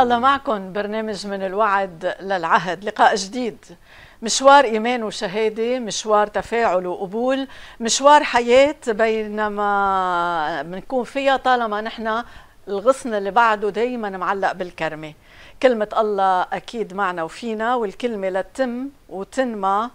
الله معكم برنامج من الوعد للعهد. لقاء جديد. مشوار إيمان وشهادة مشوار تفاعل وقبول مشوار حياة بينما بنكون فيها طالما نحن الغصن اللي بعده دايما معلق بالكرمة. كلمة الله أكيد معنا وفينا والكلمة لتتم وتنمى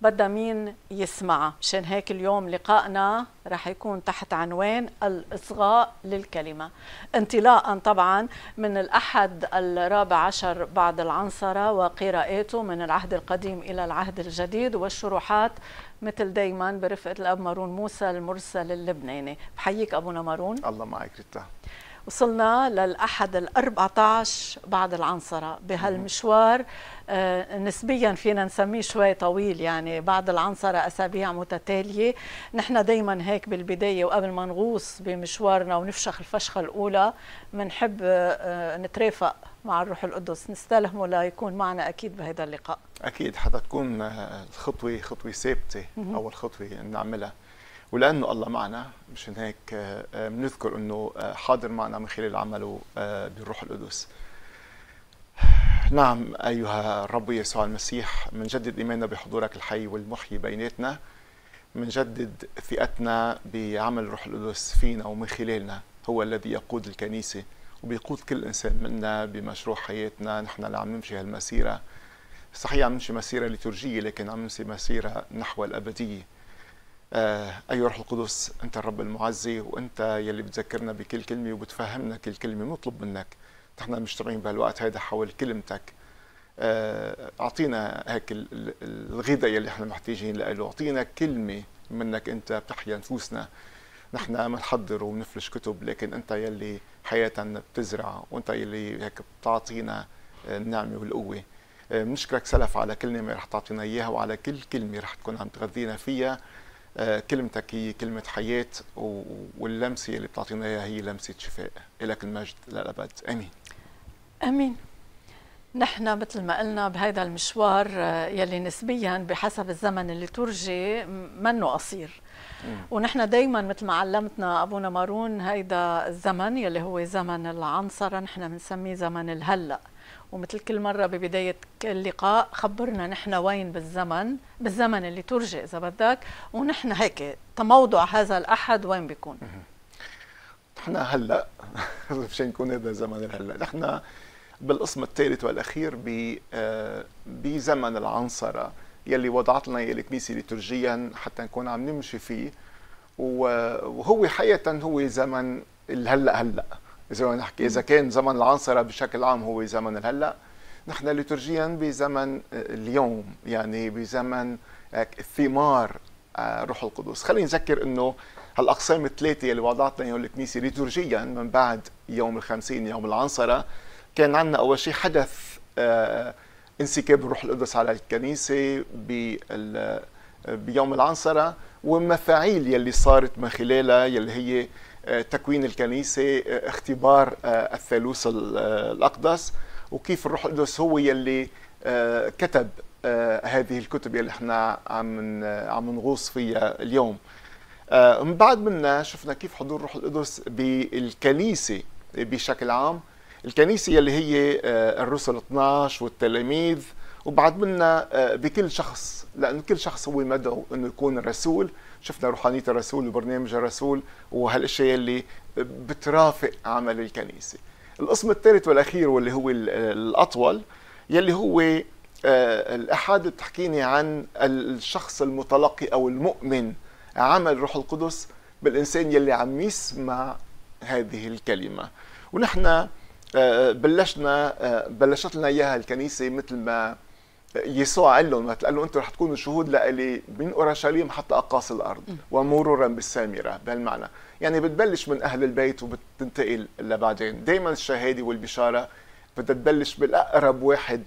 بدها مين يسمعها مشان هيك اليوم لقائنا رح يكون تحت عنوان الإصغاء للكلمة. انطلاقا طبعا من الأحد الرابع عشر بعد العنصرة وقراءاته من العهد القديم إلى العهد الجديد والشروحات مثل دايما برفقة الأب مارون موسى المرسل اللبناني. بحييك أبونا مارون الله معك ريتا. وصلنا للأحد الأربعة عشر بعد العنصرة. بهالمشوار نسبيا فينا نسميه شوي طويل يعني بعد العنصرة أسابيع متتالية. نحن دايما هيك بالبداية وقبل ما نغوص بمشوارنا ونفشخ الفشخة الأولى بنحب آه نترافق مع الروح القدس. نستلهمه ليكون معنا أكيد بهذا اللقاء. أكيد حتى تكون الخطوة خطوة ثابتة أول خطوة نعملها. ولأنه الله معنا مشان هيك بنذكر إنه حاضر معنا من خلال عمله بالروح القدس. نعم أيها الرب يسوع المسيح منجدد إيماننا بحضورك الحي والمحيي بيناتنا منجدد ثقتنا بعمل الروح القدس فينا ومن خلالنا هو الذي يقود الكنيسة وبيقود كل إنسان منا بمشروع حياتنا. نحن اللي عم نمشي هالمسيرة. صحيح عم نمشي مسيرة ليتورجية لكن عم نمشي مسيرة نحو الأبدية. آه أيها الروح القدس أنت الرب المعزي وأنت يلي بتذكرنا بكل كلمة وبتفهمنا كل كلمة مطلب منك نحن مجتمعين بهالوقت هذا حول كلمتك آه أعطينا هيك الغذاء يلي إحنا محتاجين له أعطينا كلمة منك أنت بتحيا نفوسنا نحن بنحضر وبنفرش كتب لكن أنت يلي حياتنا بتزرع وأنت يلي هيك بتعطينا النعمة والقوة. بنشكرك سلف على كل نعمة رح تعطينا إياها وعلى كل كلمة رح تكون عم تغذينا فيها. كلمتك هي كلمة حياة واللمسة اللي بتعطينا إياها هي لمسة شفاء. إلك المجد للأبد. آمين. آمين. نحن مثل ما قلنا بهذا المشوار يلي نسبيا بحسب الزمن الليتورجي منه قصير. ونحن دائما مثل ما علمتنا أبونا مارون هيدا الزمن يلي هو زمن العنصرة نحن بنسميه زمن الهلأ. ومثل كل مرة ببداية كل لقاء خبرنا نحن وين بالزمن بالزمن اللي ترجع إذا بدك. ونحن هيك تموضع هذا الأحد وين بيكون. نحن هلأ. مشان نكون هذا زمن الهلأ. نحن بالقسم الثالث والأخير بزمن العنصرة يلي وضعت لنا الكنيسة ليتورجيا حتى نكون عم نمشي فيه. وهو حقيقة هو زمن الهلأ هلأ. إذا بدنا نحكي إذا كان زمن العنصرة بشكل عام هو زمن الهلأ نحن ليتورجيا بزمن اليوم يعني بزمن ثمار روح القدس. خلينا نذكر إنه هالأقسام الثلاثة اللي وضعتنا إياهم الكنيسة ليتورجيا من بعد يوم الخمسين يوم العنصرة كان عندنا أول شيء حدث انسكاب الروح القدس على الكنيسة بيوم العنصرة والمفاعيل يلي صارت من خلالها يلي هي تكوين الكنيسة اختبار الثالوث الأقدس. وكيف الروح القدس هو يلي كتب هذه الكتب يلي إحنا عم عم نغوص فيها اليوم. من بعد منا شفنا كيف حضور الروح القدس بالكنيسة بشكل عام. الكنيسة يلي هي الرسل 12 والتلاميذ وبعد منا بكل شخص لأن كل شخص هو مدعو أنه يكون رسول شفنا روحانية الرسول وبرنامج الرسول وهالأشياء اللي بترافق عمل الكنيسة. القسم الثالث والأخير واللي هو الأطول يلي هو الأحاد بتحكيني عن الشخص المتلقي أو المؤمن عمل روح القدس بالإنسان يلي عم يسمع هذه الكلمة. ونحن بلشنا بلشت لنا إياها الكنيسة مثل ما يسوع قال لهم قال له أنتم رح تكونوا شهود لإلي من أورشليم حتى أقاصي الأرض ومرورا بالسامرة بهالمعنى. يعني بتبلش من أهل البيت وبتنتقل لبعدين. دائما الشهادة والبشارة بدها تبلش بالأقرب واحد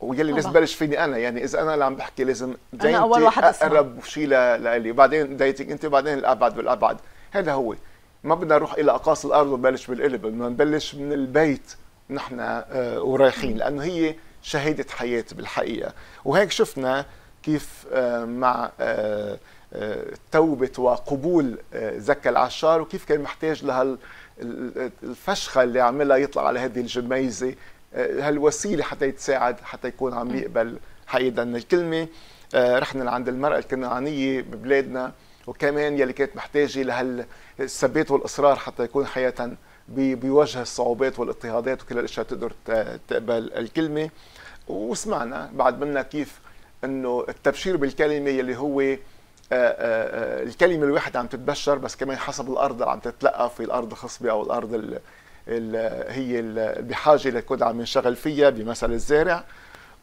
ويلي لازم بلش فيني أنا. يعني إذا أنا اللي عم بحكي لازم واحد أقرب شيء لإلي. وبعدين دايتك أنت بعدين الأبعد والأبعد. هذا هو. ما بدنا نروح إلى اقاصي الأرض ونبلش بالقلب بدنا نبلش من البيت نحن آه ورايحين لأنه هي شهادة حياة بالحقيقة. وهيك شفنا كيف مع توبة وقبول زكا العشار وكيف كان محتاج لهال الفشخة اللي عملها يطلع على هذه الجميزة هالوسيلة حتى يتساعد حتى يكون عم يقبل حقيقه الكلمة رحنا لعند المرأة الكنعانية ببلادنا. وكمان يلي كانت محتاجة لهالثبات والإصرار حتى يكون حياة بوجه الصعوبات والاضطهادات وكل الأشياء تقدر تقبل الكلمة. وسمعنا بعد منا كيف إنه التبشير بالكلمة يلي هو آه، آه، آه، الكلمة الواحده عم تتبشر بس كمان حسب الأرض اللي عم تتلقى في الأرض خصبة أو الأرض ال ال هي بحاجة لكون عم ينشغل فيها بمثل الزارع.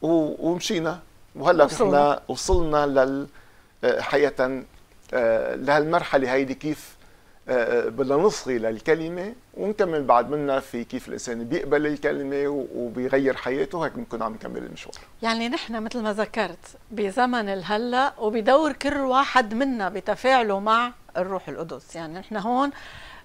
ومشينا. وهلأ نحن وصلنا لل حقيقه لهالمرحلة هيدي كيف آه، بدنا نصغي للكلمة ونكمل بعد منها في كيف الإنسان بيقبل الكلمة وبيغير حياته هيك بنكون عم نكمل المشوار يعني نحن مثل ما ذكرت بزمن الهلأ وبدور كل واحد منا بتفاعله مع الروح القدس. يعني نحن هون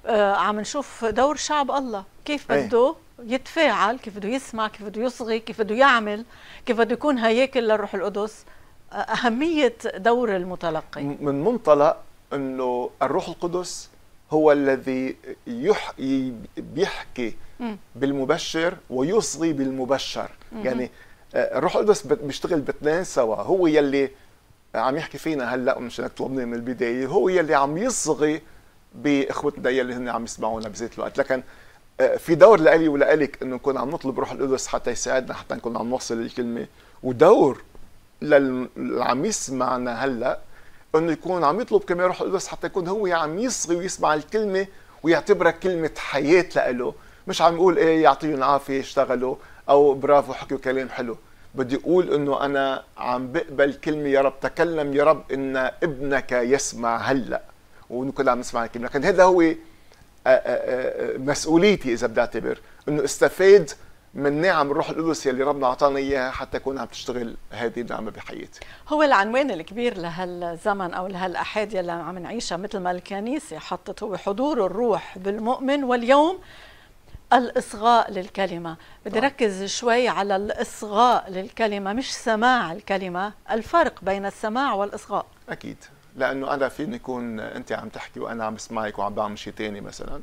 آه عم نشوف دور شعب الله. كيف إيه. بده يتفاعل كيف بده يسمع كيف بده يصغي كيف بده يعمل كيف بده يكون هياكل للروح القدس. آه، أهمية دور المتلقي. من منطلق أنه الروح القدس هو الذي يح... بيحكي بالمبشر ويصغي بالمبشر. يعني آه، الروح القدس بيشتغل باثنين سوا. هو يلي عم يحكي فينا هلأ مش انك طلبني من البداية. هو يلي عم يصغي بإخوتنا يلي هن عم يسمعونا بذات الوقت. لكن آه، في دور لإلي ولإلك إنه نكون عم نطلب روح القدس حتى يساعدنا حتى نكون عم نوصل الكلمة. ودور للي عم يسمعنا هلا إنه يكون عم يطلب كمان روح القدس حتى يكون هو عم يصغي ويسمع الكلمة ويعتبرها كلمة حياة لإله. مش عم يقول إيه يعطيهم العافية اشتغلوا أو برافو حكوا كلام حلو. بدي أقول إنه أنا عم بقبل كلمة يا رب تكلم يا رب إن ابنك يسمع هلأ. ونكون عم نسمع الكلمة. لكن هذا هو مسؤوليتي إذا بدي أعتبر. إنه استفاد من نعم الروح القدس يلي ربنا أعطانا إياها حتى اكون عم تشتغل هذه النعمة بحياتي. هو العنوان الكبير لهالزمن أو لهالأحاد يلي عم نعيشها مثل ما الكنيسة حطت هو حضور الروح بالمؤمن واليوم الإصغاء للكلمة، بدي ركز شوي على الإصغاء للكلمة مش سماع الكلمة، الفرق بين السماع والإصغاء. أكيد، لأنه أنا فيني يكون أنت عم تحكي وأنا عم بسمعك وعم بعمل شيء ثاني مثلا.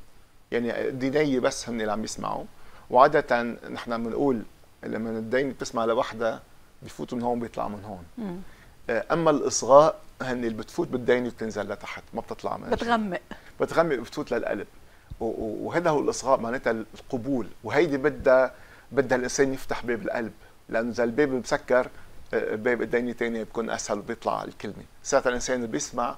يعني ديني بس هن اللي عم يسمعوا وعادة نحن بنقول لما الدين بتسمع لوحدها بفوتوا من هون بيطلع من هون. مم. آه، أما الإصغاء هن اللي بتفوت بالدين وبتنزل لتحت ما بتطلع من بتغمق. بتغمق بتفوت للقلب. وهذا هو الإصغاء معناتها القبول. وهيدي بدها بدها الإنسان يفتح باب القلب. لأنه إذا الباب مسكر آه، باب الديني ثاني بيكون أسهل وبيطلع الكلمة. ساعتها الإنسان بيسمع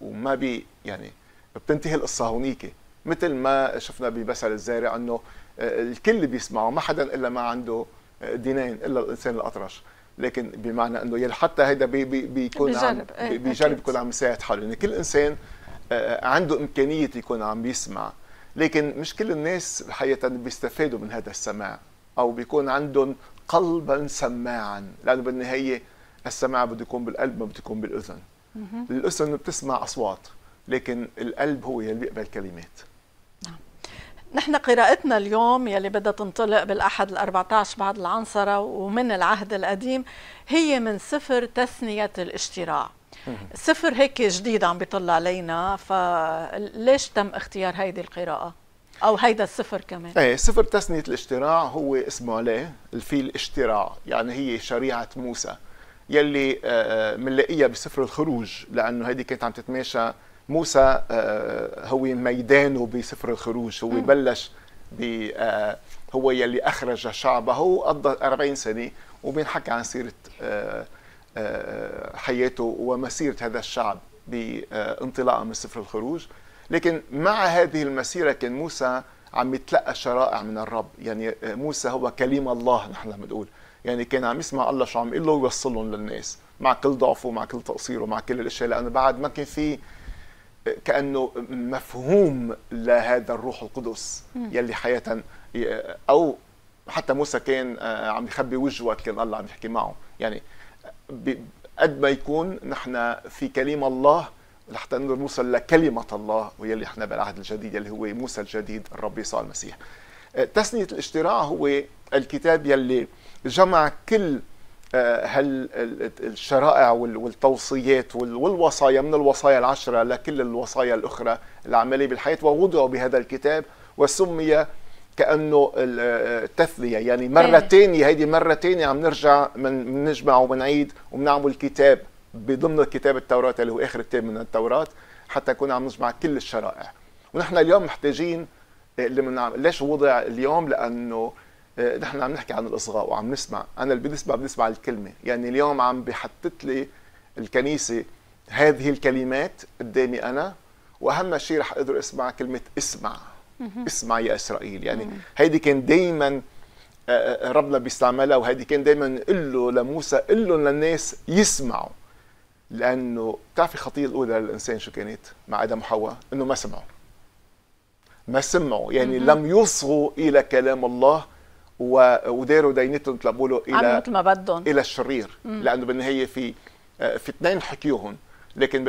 وما بي يعني بتنتهي القصة هونيك مثل ما شفنا بمثل الزارع إنه الكل بيسمعه ما حدا إلا ما عنده دينين إلا الإنسان الأطرش. لكن بمعنى إنه يلي حتى هيدا بي بي بيكون بيجرب عم إيه، بيجرب يكون عم يساعد حاله. يعني كل إنسان آه، عنده إمكانية يكون عم بيسمع. لكن مش كل الناس حقيقة بيستفادوا من هذا السماع أو بيكون عندهم قلبا سماعا. لأنه بالنهاية السماع بده يكون بالقلب ما بده يكون بالأذن. الأذن بتسمع أصوات لكن القلب هو يلي بيقبل كلمات. نحن قراءتنا اليوم يلي بدها تنطلق بالأحد ال14 بعد العنصرة ومن العهد القديم هي من سفر تثنية الاشتراع سفر هيك جديد عم بيطلع علينا فليش تم اختيار هيدي القراءة؟ أو هيدا السفر كمان؟ إيه سفر تثنية الاشتراع هو اسمه عليه الفيل الاشتراع يعني هي شريعة موسى يلي بنلاقيها آه، بسفر الخروج لأنه هيدي كانت عم تتماشى موسى آه، هو ميدانه بسفر الخروج. هو بلش ب آه، هو يلي أخرج شعبه قضى 40 سنة وبينحكى عن سيرة آه، حياته ومسيرة هذا الشعب بانطلاقة من سفر الخروج. لكن مع هذه المسيرة كان موسى عم يتلقى شرائع من الرب. يعني موسى هو كلمه الله نحن بنقول يعني كان عم يسمع الله شو عم يقول له ويوصلهم للناس مع كل ضعفه مع كل تقصيره مع كل الأشياء. لأنه بعد ما كان في كأنه مفهوم لهذا الروح القدس يلي حياة أو حتى موسى كان آه، عم يخبي وجهه وقت كان الله عم يحكي معه يعني قد ما يكون نحن في كلمة الله لحتى نقدر نوصل لكلمة الله ويلي إحنا بالعهد الجديد يلي هو موسى الجديد الرب يسوع المسيح. آه، تسنية الاشتراع هو الكتاب يلي جمع كل هل الشرائع والتوصيات والوصايا من الوصايا العشرة لكل الوصايا الأخرى العملية بالحياة ووضعوا بهذا الكتاب وسمي كأنه التثليه يعني مره ثانية إيه. هيدي مره ثانية عم نرجع من نجمع وبنعيد وبنعمل كتاب بضمن كتاب التوراة اللي هو آخر كتاب من التوراة حتى نكون عم نجمع كل الشرائع. ونحن اليوم محتاجين اللي من ليش وضع اليوم؟ لأنه آه، نحن عم نحكي عن الإصغاء وعم نسمع. أنا اللي بنسمع بنسمع الكلمة. يعني اليوم عم بحطت لي الكنيسة هذه الكلمات قدامي أنا وأهم شيء رح أقدر أسمع كلمة اسمع. اسمع يا إسرائيل. يعني هيدي كان دائما آه، آه، ربنا بيستعملها وهيدي كان دائما نقول له لموسى قل لهم للناس يسمعوا. لأنه بتعرفي الخطيه الأولى للإنسان شو كانت مع آدم وحواء؟ إنه ما سمعوا. ما سمعوا. يعني لم يصغوا إلى كلام الله وداروا دينتهم تلبوا إلى مثل ما بدهم. إلى الشرير لأنه بالنهاية في آه، في اثنين حكيوهم لكن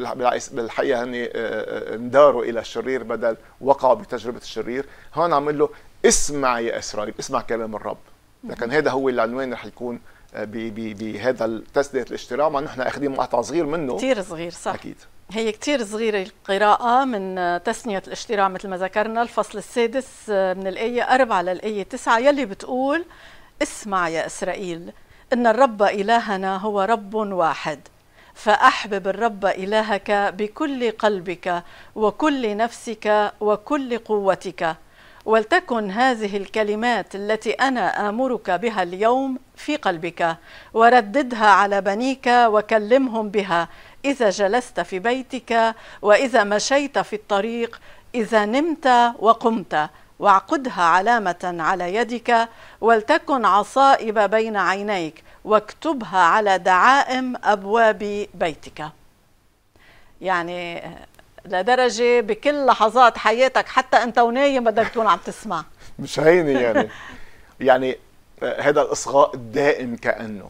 بالحقيقة هن آه، آه، انداروا إلى الشرير بدل وقعوا بتجربة الشرير. هون عم له اسمع يا إسرائيل اسمع كلام الرب. لكن هذا هو العنوان رح يكون بهذا تسدية الاشتراع مع نحن اخذين مقطع صغير منه. كثير صغير صح. أكيد. هي كثير صغيرة القراءة من تسنية الاشتراع مثل ما ذكرنا الفصل السادس من الآية أربعة للآية تسعة يلي بتقول اسمع يا إسرائيل إن الرب إلهنا هو رب واحد فأحبب الرب إلهك بكل قلبك وكل نفسك وكل قوتك ولتكن هذه الكلمات التي أنا آمرك بها اليوم في قلبك ورددها على بنيك وكلمهم بها إذا جلست في بيتك وإذا مشيت في الطريق إذا نمت وقمت واعقدها علامة على يدك ولتكن عصائب بين عينيك واكتبها على دعائم أبواب بيتك. يعني لدرجه بكل لحظات حياتك حتى أنت ونايم بدك تكون عم تسمع. مش هيني يعني. يعني هذا الإصغاء الدائم كأنه.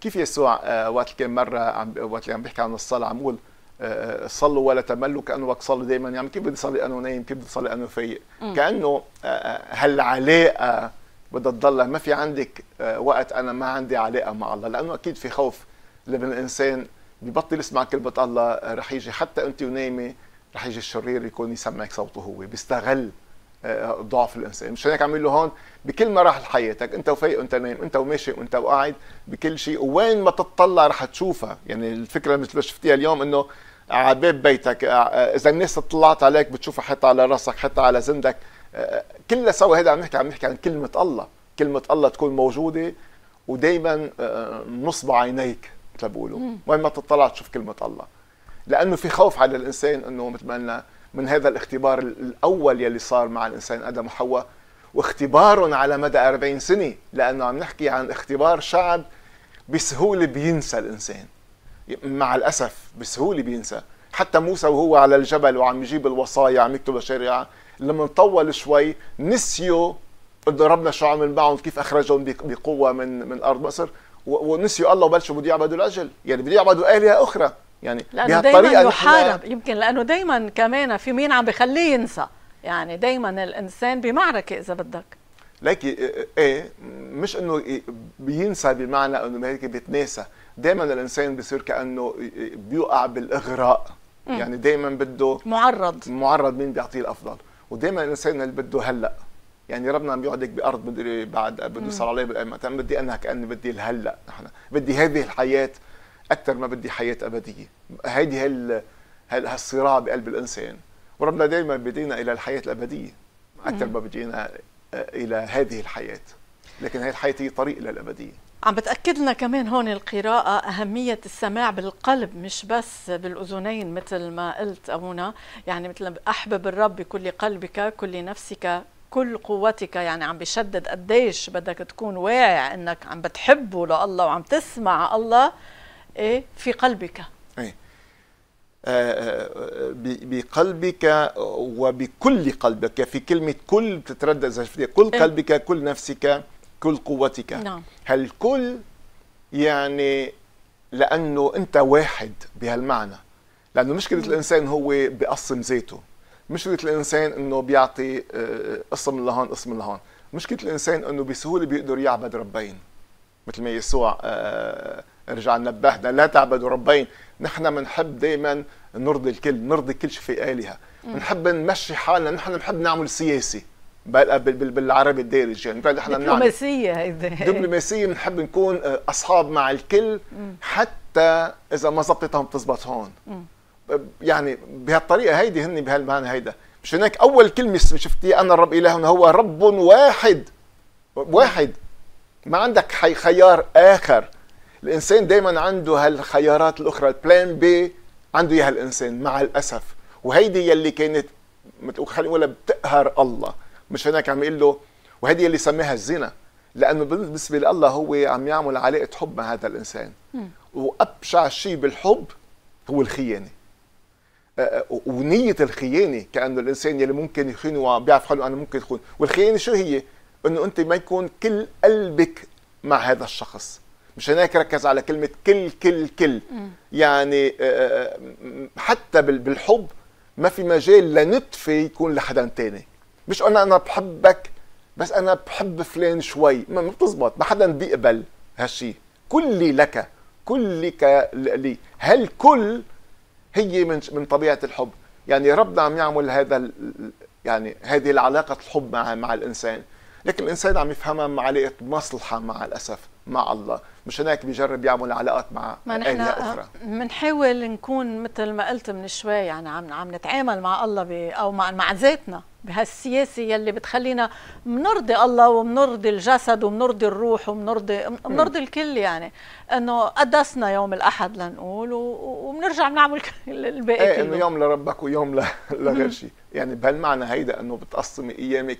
كيف يسوع آه، وقت كان مرة عم وقت اللي عم بيحكي عن الصلاة عم يقول آه، صلوا ولا تملوا كأنه وقت صلي دائما يعني كيف بدي صلي أنا نايم كيف بدي صلي أنا فايق كأنه آه، هالعلاقة بدها تضلها. ما في عندك وقت أنا ما عندي علاقة مع الله. لأنه أكيد في خوف لما الإنسان ببطل يسمع كلمة الله رح يجي. حتى أنت ونايمة رح يجي الشرير يكون يسمعك صوته هو بيستغل ضعف الإنسان. مش هيك عم له هون؟ بكل مراحل حياتك أنت وفايق وانت نايم أنت وماشي وانت وقاعد بكل شيء. وين ما تطلع رح تشوفها. يعني الفكرة مثل ما شفتيها اليوم إنه على باب بيتك إذا الناس طلعت عليك بتشوفها حتى على راسك حتى على زندك كلها سوا. هذا عم نحكي عم نحكي عن كلمة الله. كلمة الله تكون موجودة ودائما آه، نصب عينيك مثل بيقولوا. وين ما تطلع تشوف كلمة الله. لأنه في خوف على الإنسان إنه مثل ما قلنا من هذا الاختبار الأول يلي صار مع الإنسان آدم وحواء واختبار على مدى 40 سنة لأنه عم نحكي عن اختبار شعب بسهولة بينسى الإنسان. مع الأسف بسهولة بينسى. حتى موسى وهو على الجبل وعم يجيب الوصايا عم يكتب الشريعة لما نطول شوي نسيوا ضربنا شو عمل معهم كيف أخرجهم بقوة من من أرض مصر ونسيوا الله وبلشوا بده يعبدوا العجل يعني بده يعبدوا آلهة أخرى. يعني لأنه دائما يحارب. يمكن لأنه دائما كمان في مين عم بخليه ينسى. يعني دائما الإنسان بمعركة إذا بدك. ليكي إيه مش إنه بينسى بمعنى انه هيك بيتناسى. دائما الإنسان بصير كأنه بيوقع بالإغراء. يعني دائما بده معرض. معرض مين بيعطيه الأفضل. ودائما الإنسان اللي بده هلأ. يعني ربنا عم يقعدك بأرض بدي بعد بده يصير عليه بالقيامه بدي أنا كأني بدي الهلأ. نحن بدي هذه الحياة. أكثر ما بدي حياة أبدية. هيدي هال هالصراع بقلب الإنسان. وربنا دائما بدينا إلى الحياة الأبدية أكثر ما بدينا إلى هذه الحياة. لكن هذه الحياة هي طريق إلى الأبدية. عم بتأكد لنا كمان هون القراءة أهمية السماع بالقلب مش بس بالأذنين مثل ما قلت أبونا يعني مثل أحبب الرب بكل قلبك كل نفسك كل قوتك. يعني عم بشدد قديش بدك تكون واعي إنك عم بتحبه لله وعم تسمع الله. إيه؟ في قلبك. إيه بقلبك وبكل قلبك. في كلمة كل شفتيها كل إيه؟ قلبك كل نفسك كل قوتك. نعم. هالكل يعني لأنه أنت واحد بهالمعنى؟ لأنه مشكلة الإنسان هو بقسم ذاته. مشكله الإنسان إنه بيعطي آه، قسم لهون قسم لهون. مشكله الإنسان إنه بسهولة بيقدر يعبد ربين. مثل ما يسوع آه، رجع نبهنا لا تعبدوا ربين. نحن بنحب دائما نرضي الكل نرضي كل شيء في آلهة. بنحب نمشي حالنا نحن بنحب نعمل سياسي. بالعربي الدارج يعني. نحن دبلوماسية هيدي دبلوماسية بنحب نكون آه، أصحاب مع الكل حتى إذا ما زبطتهم بتزبط هون. يعني بهالطريقة هيدي هن بهالمعنى هيدا. مش هناك أول كلمة شفتي أنا الرب إلهنا هو رب واحد. واحد. ما عندك خيار آخر. الإنسان دايما عنده هالخيارات الأخرى البلان بي عنده إياها الإنسان مع الأسف. وهيدي يلي كانت خلينا نقولها بتقهر الله. مش هناك عم يقول له وهيدي اللي سماها الزنا. لأنه بالنسبة لله هو عم يعمل علاقة حب مع هذا الإنسان. وأبشع شيء بالحب هو الخيانة. ونية الخيانة كأنه الإنسان يلي ممكن يخين وبيعرف حاله أنا ممكن يخون والخيانة شو هي؟ أنه أنت ما يكون كل قلبك مع هذا الشخص. مش هناك ركز على كلمة كل كل كل. يعني حتى بالحب ما في مجال لنطفي يكون لحدا تاني. مش أنا أنا بحبك بس أنا بحب فلان شوي. ما بتزبط. ما حدا بيقبل هالشيء كلي لك كلك لي. هالكل هي من من طبيعة الحب؟ يعني ربنا عم يعمل هذا يعني هذه العلاقة الحب مع مع الإنسان. لكن الإنسان عم يفهمها مع علاقه مصلحة مع الأسف مع الله. مش هناك بيجرب يعمل علاقات مع آلهة أخرى. بنحاول نكون مثل ما قلت من شوي يعني عم عم نتعامل مع الله أو مع مع ذاتنا بهالسياسة يلي بتخلينا بنرضي الله وبنرضي الجسد وبنرضي الروح وبنرضي بنرضي الكل يعني. إنه قدسنا يوم الأحد لنقول وبنرجع بنعمل الباقي إيه إنه يوم لربك ويوم لغير شيء. يعني بهالمعنى هيدا إنه بتقسمي أيامك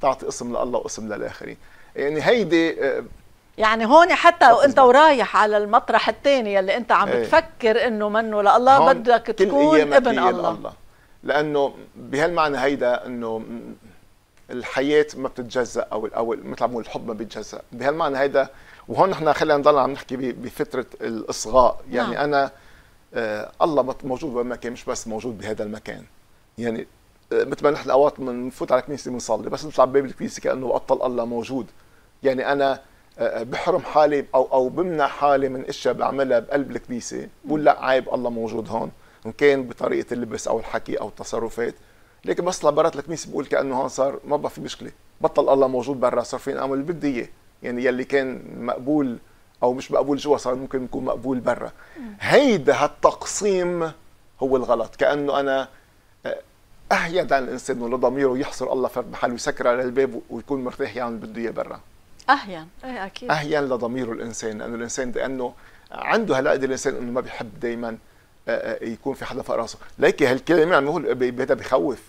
تعطي اسم لله واسم للآخرين. يعني هيدي آه، يعني هون حتى وانت ورايح على المطرح الثاني اللي انت عم إيه. بتفكر إنه منه لله بدك تكون ابن الله. الله لأنه بهالمعنى هيدا إنه الحياة ما بتتجزأ أو أو مثل ما الحب ما بيتجزأ بهالمعنى هيدا وهون نحن خلينا نضل عم نحكي بفتره الإصغاء يعني نعم. أنا آه الله موجود وين ما كان مش بس موجود بهذا المكان يعني آه مثل ما نحن اوقات بنفوت على الكنيسة بنصلي بس نطلع باب الكنيسة كأنه بطل الله موجود يعني أنا آه بحرم حالي أو أو بمنع حالي من إشياء بعملها بقلب الكنيسة بقول لا عيب الله موجود هون. إن كان بطريقة اللبس أو الحكي أو التصرفات لكن بس برات الكنيسة بقول كأنه هون صار ما بقى في مشكلة. بطل الله موجود برا صار فيني أعمل اللي بدي إياه. يعني يلي كان مقبول أو مش مقبول جوا صار ممكن يكون مقبول برا. هيدا هالتقسيم هو الغلط. كأنه أنا آه، اهيد عن الانسان انه يحصر الله فرد محل ويسكر على الباب ويكون مرتاح يعمل بده إياه برا. أهين. إيه أكيد. أهين لضميره الإنسان لأنه الإنسان لأنه عنده هالقد الإنسان إنه ما بيحب دائما آه، آه، يكون في حدا فوق راسه. ليك هالكلمة عم هذا بخوف.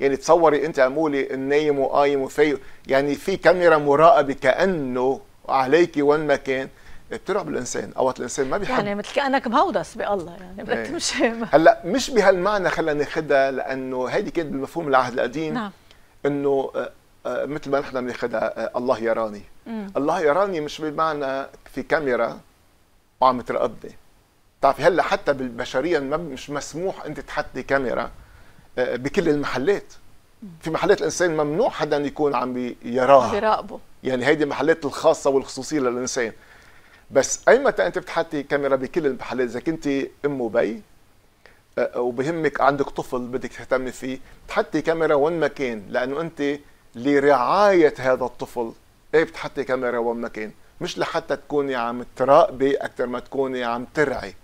يعني تصوري أنت عمولي نايم وقايم وفايق. يعني في كاميرا مراقبة كأنه عليك وين ما كان. بترعب الإنسان. أوقات الإنسان ما بيحب. يعني مثل كأنك مهودس بالله يعني بدك إيه. تمشي هلأ مش بهالمعنى خلينا ناخذها لأنه هيدي كانت بالمفهوم العهد القديم. نعم. إنه آه، مثل ما نحن بناخذها الله يراني. مم. الله يراني مش بمعنى في كاميرا وعم تراقبني بتعرفي هلأ حتى بالبشرية مش مسموح أنت تحطي كاميرا آه، بكل المحلات. في محلات الإنسان ممنوع حدا يكون عم يراها. بيراقبه. يعني هيدي المحلات الخاصة والخصوصية للإنسان. بس أي متى أنت بتحطي كاميرا بكل المحلات؟ إذا كنت أم وبي آه، وبهمك عندك طفل بدك تهتمي فيه تحطي كاميرا وين ما كان لأنه أنت لرعاية هذا الطفل. إيه بتحطي كاميرا وين ما كان مش لحتى تكوني عم تراقبي أكثر ما تكوني عم ترعي.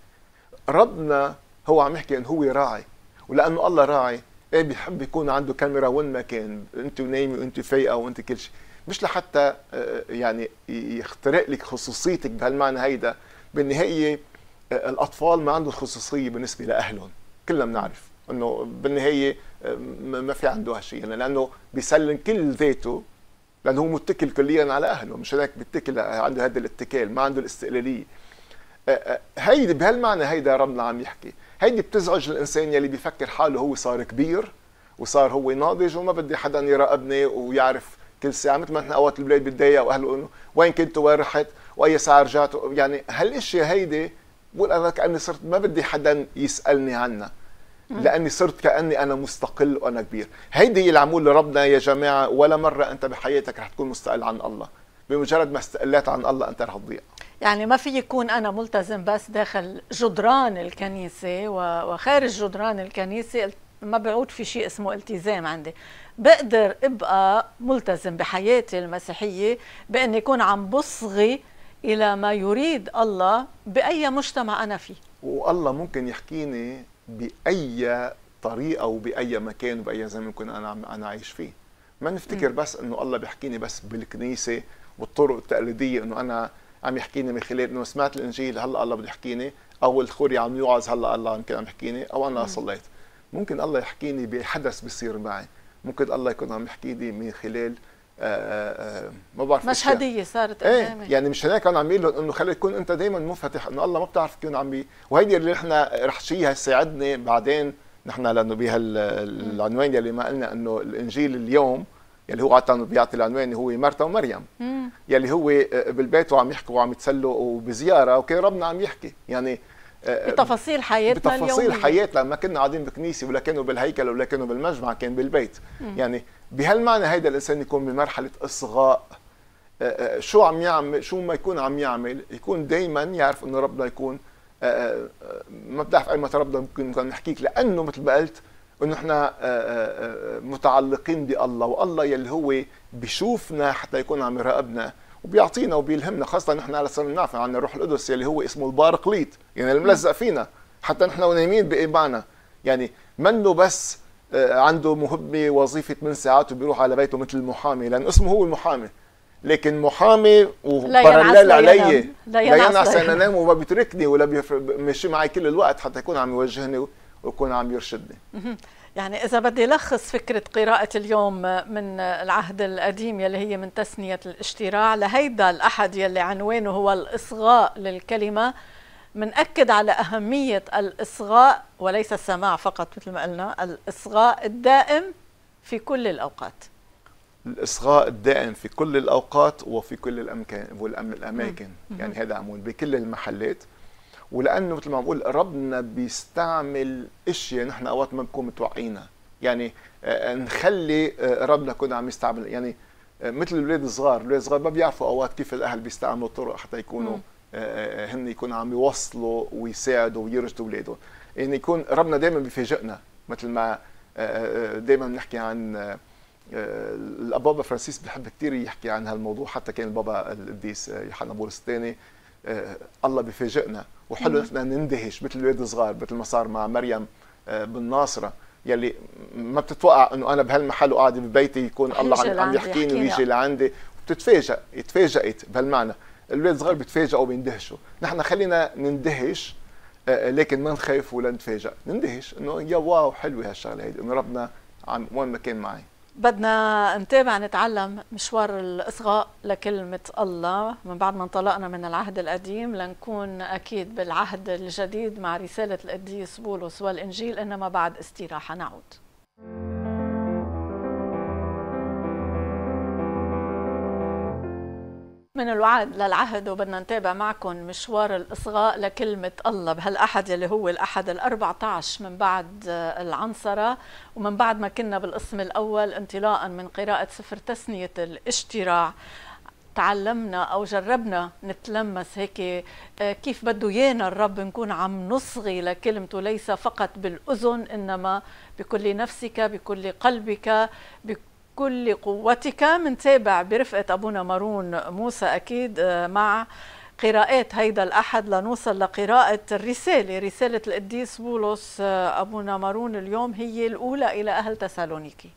ربنا هو عم يحكي انه هو راعي ولأنه الله راعي. إيه بيحب يكون عنده كاميرا وين ما كان أنت نايمة وأنت فايقة وأنت كل شيء. مش لحتى آه، يعني يخترق لك خصوصيتك بهالمعنى هيدا. بالنهاية آه، الأطفال ما عندهم خصوصية بالنسبة لأهلهم. كلنا بنعرف. إنه بالنهاية ما في عنده هالشيء يعني لأنه بيسلم كل ذاته لأنه هو متكل كليا على أهله. مش هيك بيتكل عنده هذا الاتكال ما عنده الاستقلالية. هيدي بهالمعنى هيدا ربنا عم يحكي. هيدي بتزعج الإنسان يلي بيفكر حاله هو صار كبير وصار هو ناضج وما بدي حدا يراقبني ويعرف كل ساعة. مثل ما نحن أوقات البلاد بتضايق وأهله إنه وين كنت وين رحت؟ وأي ساعة رجعت يعني هالإشياء هيدي بقول أنا كأني صرت ما بدي حدا يسألني عنها. لأني صرت كأني أنا مستقل وأنا كبير. هيدي هي العمول لربنا يا جماعة ولا مرة أنت بحياتك رح تكون مستقل عن الله. بمجرد ما استقلت عن الله أنت رح تضيع. يعني ما في يكون أنا ملتزم بس داخل جدران الكنيسة وخارج جدران الكنيسة. ما بعود في شيء اسمه التزام عندي. بقدر أبقى ملتزم بحياتي المسيحية باني يكون عم بصغي إلى ما يريد الله بأي مجتمع أنا فيه. والله ممكن يحكيني بأي طريقة وباي مكان وبأي زمن يكون أنا أنا عايش فيه ما نفتكر. بس إنه الله بيحكيني بس بالكنيسة والطرق التقليدية إنه أنا عم يحكيني من خلال إنه سمعت الإنجيل هلأ الله بده يحكيني أو الخوري عم يوعظ هلأ الله يمكن عم يحكيني أو أنا. صليت ممكن الله يحكيني بحدث بيصير معي ممكن الله يكون عم يحكيني من خلال ما بعرف مشهدية صارت إيه يعني مش هناك كان عم يقول إنه خلي تكون أنت دائما منفتح إنه الله ما بتعرف كيف عم بي. وهيدي اللي نحن رح شيء يساعدني بعدين نحن لأنه بهالعنوان يلي ما قلنا إنه الإنجيل اليوم يلي هو عاده بيعطي العنوان هو مرتا ومريم. مم. يلي هو بالبيت وعم يحكوا وعم يتسلوا وبزيارة وكان ربنا عم يحكي. يعني بتفاصيل حياتنا بتفاصيل اليومية. حياتنا ما كنا قاعدين بكنيسة ولا كانوا بالهيكل ولا كانوا بالمجمع كان بالبيت مم. يعني بهالمعنى هيدا الإنسان يكون بمرحلة إصغاء شو عم يعمل شو ما يكون عم يعمل يكون دائما يعرف إنه ربنا يكون ما بتعرف اي متى ربنا ممكن نحكيك لأنه مثل ما قلت إنه إحنا متعلقين بألله والله يلي هو بشوفنا حتى يكون عم يراقبنا وبيعطينا وبيلهمنا خاصة نحن على صرنا نعرف عن الروح القدس يلي هو اسمه البارقليط يعني الملزق فينا حتى نحن ونايمين بإيماننا. يعني منه بس آه، عنده مهمة وظيفة من ساعات وبيروح على بيته مثل المحامي لأن اسمه هو المحامي. لكن محامي وبارلل علي لا ينعس أنا انام وما بيتركني ولا بيمشي معي كل الوقت حتى يكون عم يوجهني ويكون عم يرشدني. يعني إذا بدي لخص فكرة قراءة اليوم من العهد القديم يلي هي من تسنية الاشتراع لهيدا الأحد يلي عنوانه هو الإصغاء للكلمة. منأكد على أهمية الإصغاء وليس السماع فقط مثل ما قلنا الإصغاء الدائم في كل الأوقات. الإصغاء الدائم في كل الأوقات وفي كل الأماكن. والأماكن يعني هذا عمول بكل المحلات. ولأنه مثل ما بقول ربنا بيستعمل أشياء نحن أوقات ما بنكون متوقعينها يعني آه، نخلي آه، ربنا يكون عم يستعمل. يعني آه، مثل الاولاد الصغار الاولاد الصغار ما بيعرفوا أوقات كيف الأهل بيستعملوا طرق حتى يكونوا هن يكونوا عم يوصلوا ويساعدوا ويرشدوا أولادهم. يعني يكون ربنا دائما بيفاجئنا مثل ما دائما بنحكي عن البابا فرانسيس بحب كثير يحكي عن هالموضوع حتى كان البابا القديس يوحنا بولس الثاني. الله بيفاجئنا وحلو نحن نندهش مثل الولاد الصغار مثل ما صار مع مريم آه، بالناصره يلي ما بتتوقع إنه أنا بهالمحل وقاعدة ببيتي يكون الله عم, عم يحكيني ويجي لعندي. وبتتفاجئ تفاجئت بهالمعنى. الولاد الصغار بيتفاجئوا وبيندهشوا. نحن خلينا نندهش آه، لكن ما نخاف ولا نتفاجئ نندهش إنه يا واو حلوة هالشغلة هيدي إنه ربنا عم وين ما كان معي. بدنا نتابع نتعلم مشوار الإصغاء لكلمة الله. من بعد ما انطلقنا من العهد القديم لنكون أكيد بالعهد الجديد مع رسالة القديس بولس والإنجيل إنما بعد استراحة نعود. من الوعد للعهد وبدنا نتابع معكم مشوار الإصغاء لكلمة الله. بهالأحد اللي هو الأحد الأربعة عشر من بعد العنصرة. ومن بعد ما كنا بالقسم الأول انطلاقا من قراءة سفر تسنية الاشتراع تعلمنا أو جربنا نتلمس هيك آه، كيف بده يانا الرب نكون عم نصغي لكلمته. ليس فقط بالأذن إنما بكل نفسك بكل قلبك كل قوتك منتابع برفقة أبونا مارون موسى أكيد آه، مع قراءات هيدا الأحد. لنوصل لقراءة الرسالة رسالة القديس بولس آه، أبونا مارون اليوم هي الأولى إلى أهل تسالونيكي.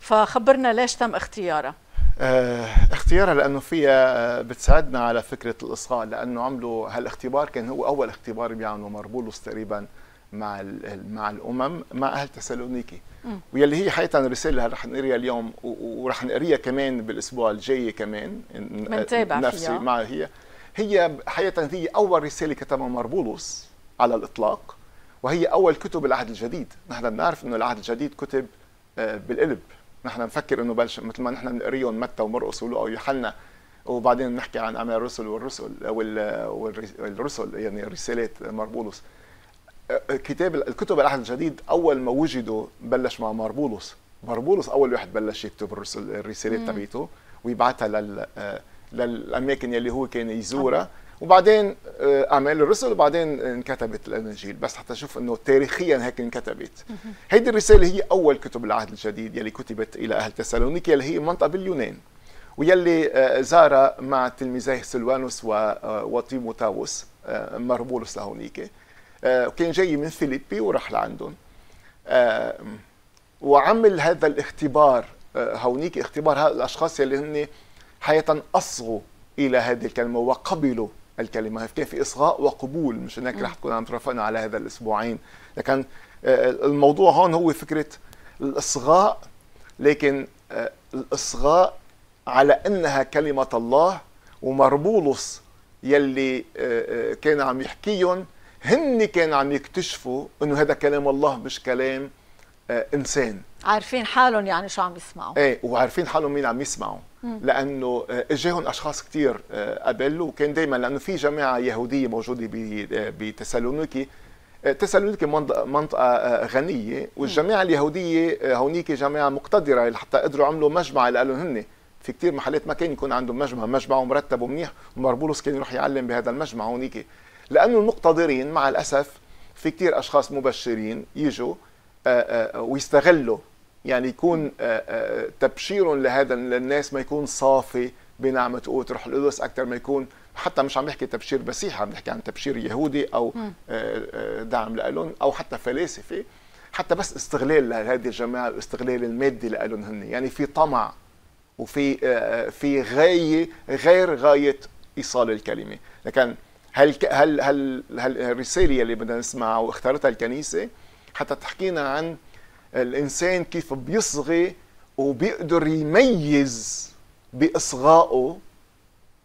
فخبرنا ليش تم اختيارها آه اختيارها لأنه فيها بتساعدنا على فكرة الإصغاء لأنه عملوا هالاختبار كان هو أول اختبار بيعملوا مربولوس تقريبا مع مع الأمم مع أهل تسالونيكي. واللي هي حقيقه اللي رح نقريها اليوم ورح نقريها كمان بالأسبوع الجاي كمان. بنتابع نفسي فيها. مع هي. هي حقيقه هي أول رسالة كتبها مربولوس على الإطلاق وهي أول كتب العهد الجديد. نحن بنعرف إنه العهد الجديد كتب آه، بالقلب. نحن نفكر إنه بلش مثل ما نحن بنقريهم متى ومرقس ولوقا ويوحنا وبعدين بنحكي عن اعمال الرسل والرسل والرسل يعني الرسالات مربولوس كتاب الكتب العهد الجديد أول ما وجدوا بلش مع ماربولوس. ماربولوس أول واحد بلش يكتب الرسالات تبعته ويبعثها لل للأماكن يلي هو كان يزورها. وبعدين أعمال الرسل وبعدين انكتبت الاناجيل بس حتى أشوف إنه تاريخيا هيك انكتبت. هيدي الرسالة هي أول كتب العهد الجديد يلي كتبت إلى أهل تسالونيكي يلي هي منطقة باليونان. ويلي زار مع تلميذيه سلوانوس وتيموتاوس مربولوس لهونيك. وكان جاي من فيليبي وراح لعندهم. وعمل هذا الاختبار هونيك اختبار هؤلاء الأشخاص يلي هن حقيقة أصغوا إلى هذه الكلمة وقبلوا الكلمة. كان في إصغاء وقبول مش هناك رح تكون عم ترافقنا على هذا الأسبوعين. لكن الموضوع هون هو فكرة الإصغاء لكن الإصغاء على إنها كلمة الله ومربولوس يلي كان عم يحكيهم هن كانوا عم يكتشفوا إنه هذا كلام الله مش كلام إنسان. عارفين حالهم يعني شو عم يسمعوا. إيه وعارفين حالهم مين عم يسمعوا. لأنه إجاهم أشخاص كثير قبل وكان دائما لأنه في جماعة يهودية موجودة بتسالونيكي. تسالونيكي منطقة غنية والجماعة اليهودية هونيك جماعة مقتدرة حتى قدروا عملوا مجمع قالوا هن في كثير محلات ما كان يكون عندهم مجمع مجمع مرتب ومنيح ومربولوس كان يروح يعلم بهذا المجمع هونيك لأنه المقتدرين مع الأسف في كثير أشخاص مبشرين يجوا ويستغلوا. يعني يكون تبشير لهذا للناس ما يكون صافي بنعمة قوة روح القدس أكثر ما يكون حتى مش عم نحكي تبشير مسيحي عم نحكي عن تبشير يهودي أو دعم لهم أو حتى فلاسفة حتى بس استغلال لهذه الجماعة الاستغلال المادي لهم هن يعني في طمع وفي في غاية غير غاية إيصال الكلمة. لكن هل هل هل, هل الرسالة اللي بدنا نسمعها واختارتها الكنيسة حتى تحكينا عن الإنسان كيف بيصغي وبيقدر يميز بإصغائه.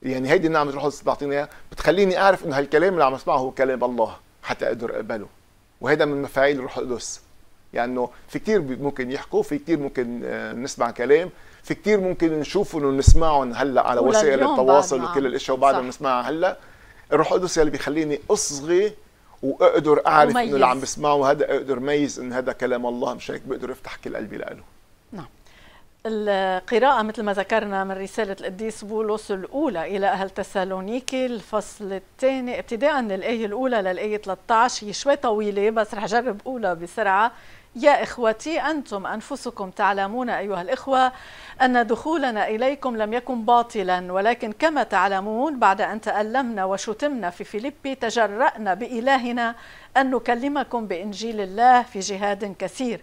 يعني هيدي النعمة روح القدس بتعطيني إياها. بتخليني أعرف إنه هالكلام اللي عم اسمعه هو كلام الله حتى أقدر أقبله. وهذا من مفاعيل الروح القدس. يعني انه في كثير ممكن يحكوا في كثير ممكن نسمع كلام. في كثير ممكن نشوفهم ونسمعهم هلأ على وسائل التواصل وكل الإشياء وبعدها بنسمعها هلأ. الروح القدس اللي بيخليني أصغي وأقدر أعرف إنه اللي عم بسمعه هذا أقدر ميز إن هذا كلام الله مش هيك بقدر أفتح كل قلبي له نعم. القراءة مثل ما ذكرنا من رسالة القديس بولس الأولى إلى أهل تسالونيكي الفصل الثاني ابتداء من الآية الأولى للآية 13 هي شوي طويلة بس رح أجرب أولى بسرعة. يا إخوتي أنتم أنفسكم تعلمون أيها الإخوة أن دخولنا إليكم لم يكن باطلا ولكن كما تعلمون بعد أن تألمنا وشتمنا في فيليبي تجرأنا بإلهنا أن نكلمكم بإنجيل الله في جهاد كثير.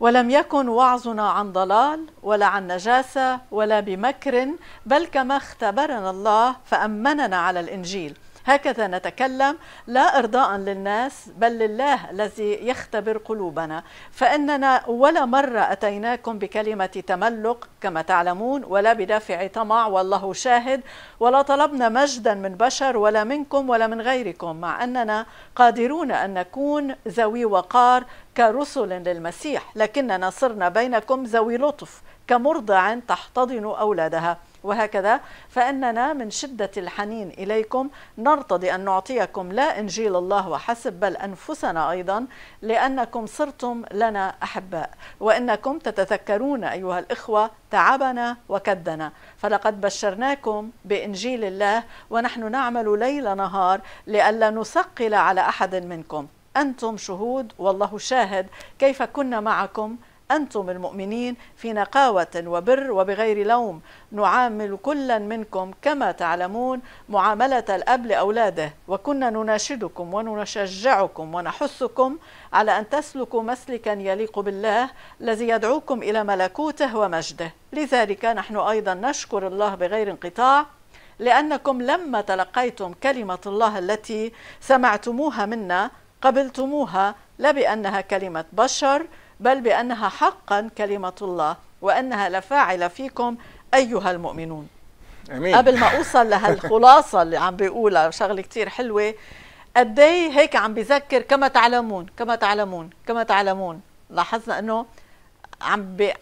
ولم يكن وعظنا عن ضلال ولا عن نجاسة ولا بمكر بل كما اختبرنا الله فأمننا على الإنجيل. هكذا نتكلم لا إرضاء للناس بل لله الذي يختبر قلوبنا. فإننا ولا مرة أتيناكم بكلمة تملق كما تعلمون ولا بدافع طمع والله شاهد. ولا طلبنا مجدا من بشر ولا منكم ولا من غيركم مع أننا قادرون أن نكون ذوي وقار كرسل للمسيح. لكننا صرنا بينكم ذوي لطف كمرضع تحتضن أولادها. وهكذا. فإننا من شدة الحنين إليكم. نرتضي أن نعطيكم لا إنجيل الله وحسب بل أنفسنا أيضا لأنكم صرتم لنا أحباء. وإنكم تتذكرون أيها الإخوة تعبنا وكدنا. فلقد بشرناكم بإنجيل الله ونحن نعمل ليل نهار لئلا نثقل على أحد منكم. أنتم شهود والله شاهد كيف كنا معكم. أنتم المؤمنين في نقاوة وبر وبغير لوم. نعامل كلا منكم كما تعلمون معاملة الأب لأولاده. وكنا نناشدكم ونشجعكم ونحثكم على أن تسلكوا مسلكا يليق بالله الذي يدعوكم إلى ملكوته ومجده. لذلك نحن أيضا نشكر الله بغير انقطاع لأنكم لما تلقيتم كلمة الله التي سمعتموها منا قبلتموها لا بأنها كلمة بشر بل بأنها حقا كلمة الله وأنها لفاعلة فيكم أيها المؤمنون. آمين. قبل ما أوصل لهالخلاصه اللي عم بيقولها شغلة كثير حلوة. قد هيك عم بذكر كما تعلمون كما تعلمون كما تعلمون. لاحظنا إنه عم بي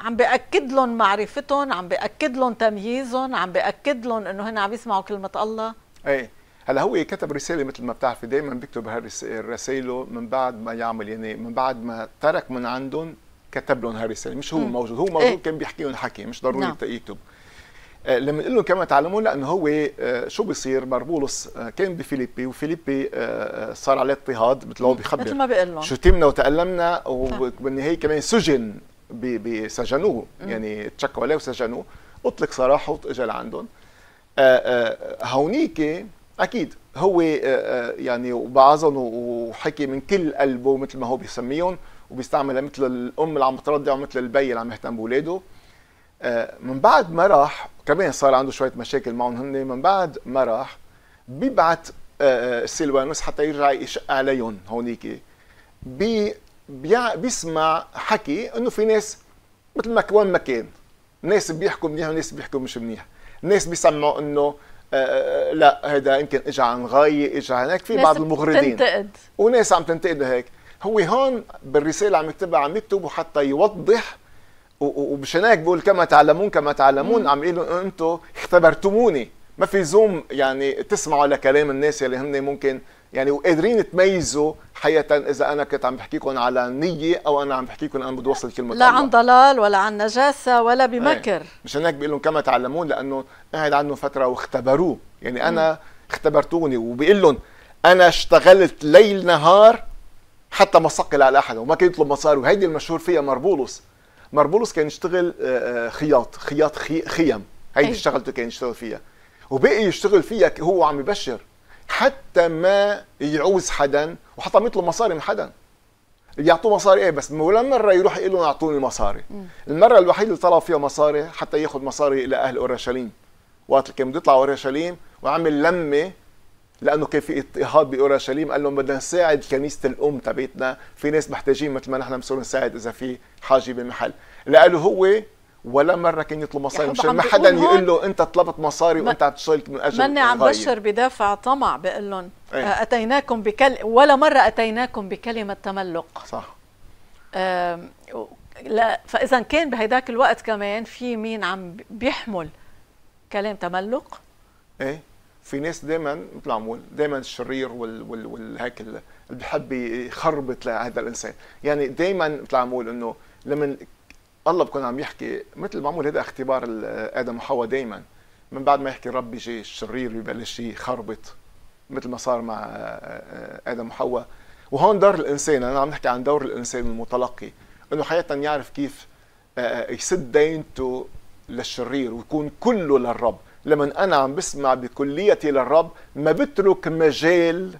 عم بأكد لهم معرفتهم عم بأكد لهم تمييزهم عم بأكد لهم إنه هن عم يسمعوا كلمة الله. إيه. هلا هو كتب رسالة مثل ما بتعرفي دائما بيكتب هالرسائل من بعد ما يعمل يعني من بعد ما ترك من عندهم كتب لهم هالرسالة. مش هو م. موجود هو موجود إيه؟ كان بيحكيهم حكي مش ضروري نعم. يكتب. آه، لما نقول لهم كما تعلمون لأنه هو آه، شو بيصير؟ مربولس آه، كان بفيليبي وفيليبي صار عليه اضطهاد مثل هو بيخبر. مثل ما بيقول لهم. شتمنا وتألمنا وبالنهاية كمان سجن بسجنوه يعني تشكوا عليه وسجنوه. أطلق سراحه اجى لعندهم. هونيك أكيد. هو يعني وبعظهم وحكي من كل قلبه مثل ما هو بيسميهم وبيستعملها مثل الأم اللي عم ترضع ومثل البي اللي عم يهتم باولاده من بعد ما راح كمان صار عنده شوية مشاكل معهم هن من بعد ما راح بيبعت آه، آه، سيلوانوس حتى يرجع يشق عليهم هونيك بي بيسمع حكي إنه في ناس مثل ما وين ما كان. ناس بيحكوا منيح وناس بيحكوا مش منيح. ناس بيسمعوا إنه آه لا هذا يمكن اجى عن غاية اجى عن هيك في بعض المغردين. تنتقد وناس عم تنتقد هيك. هو هون بالرسالة عم يكتبها عم يكتب حتى يوضح ومشان هيك بقول كما تعلمون كما تعلمون عم يقولوا أنتم اختبرتموني. ما في زوم يعني تسمعوا لكلام الناس اللي هن ممكن يعني وقادرين تميزوا حقيقة إذا أنا كنت عم بحكيكم على نية أو أنا عم بحكيكم أنا بدي أوصل كلمة لا الله. عن ضلال ولا عن نجاسة ولا بمكر إيه. مشان هيك بيقول لهم كما تعلمون لأنه قاعد عنه فترة واختبروه يعني أنا مم. اختبرتوني وبيقول لهم أنا اشتغلت ليل نهار حتى ما صقل على أحد وما كان يطلب مصاري وهيدي المشهور فيها مربولوس مربولوس كان يشتغل آه، آه، خياط خياط خيم هيدي. اشتغلته كان يشتغل فيها وبقي يشتغل فيها هو عم يبشر حتى ما يعوز حدا وحتى ما يطلب مصاري من حدا. يعطوه مصاري إيه بس؟ ولا مرة يروح يقول لهم أعطوني مصاري. المرة الوحيدة اللي طلب فيها مصاري حتى ياخذ مصاري إلى أهل أورشليم. وقت كان بده يطلع أورشليم وعمل لمة لأنه كان في اضطهاد بأورشليم. قال لهم بدنا نساعد كنيسة الأم تبعتنا. في ناس محتاجين مثل ما نحن بنصير نساعد إذا في حاجة بمحل قالوا هو ولا مرة كان يطلب مصاري. مشان ما حدا يقول له أنت طلبت مصاري وأنت عم تشتغل من أجل ماني عم بشر بدافع طمع بقول لهم إيه؟ أتيناكم بكل ولا مرة أتيناكم بكلمة تملق. صح. لا فإذا كان بهيداك الوقت كمان في مين عم بيحمل كلام تملق؟ إيه. في ناس دائما مثل عمول دائما الشرير وال وال والهيك اللي بحب يخربط لهذا الإنسان. يعني دائما مثل عمول إنه لما الله بكون عم يحكي مثل ما عمول هذا اختبار آدم وحواء دائما من بعد ما يحكي رب بيجي الشرير ببلش يخربط مثل ما صار مع آدم وحواء. وهون دور الإنسان أنا عم نحكي عن دور الإنسان المتلقي. إنه حقيقه يعرف كيف يسد دينته للشرير ويكون كله للرب. لما أنا عم بسمع بكليتي للرب ما بترك مجال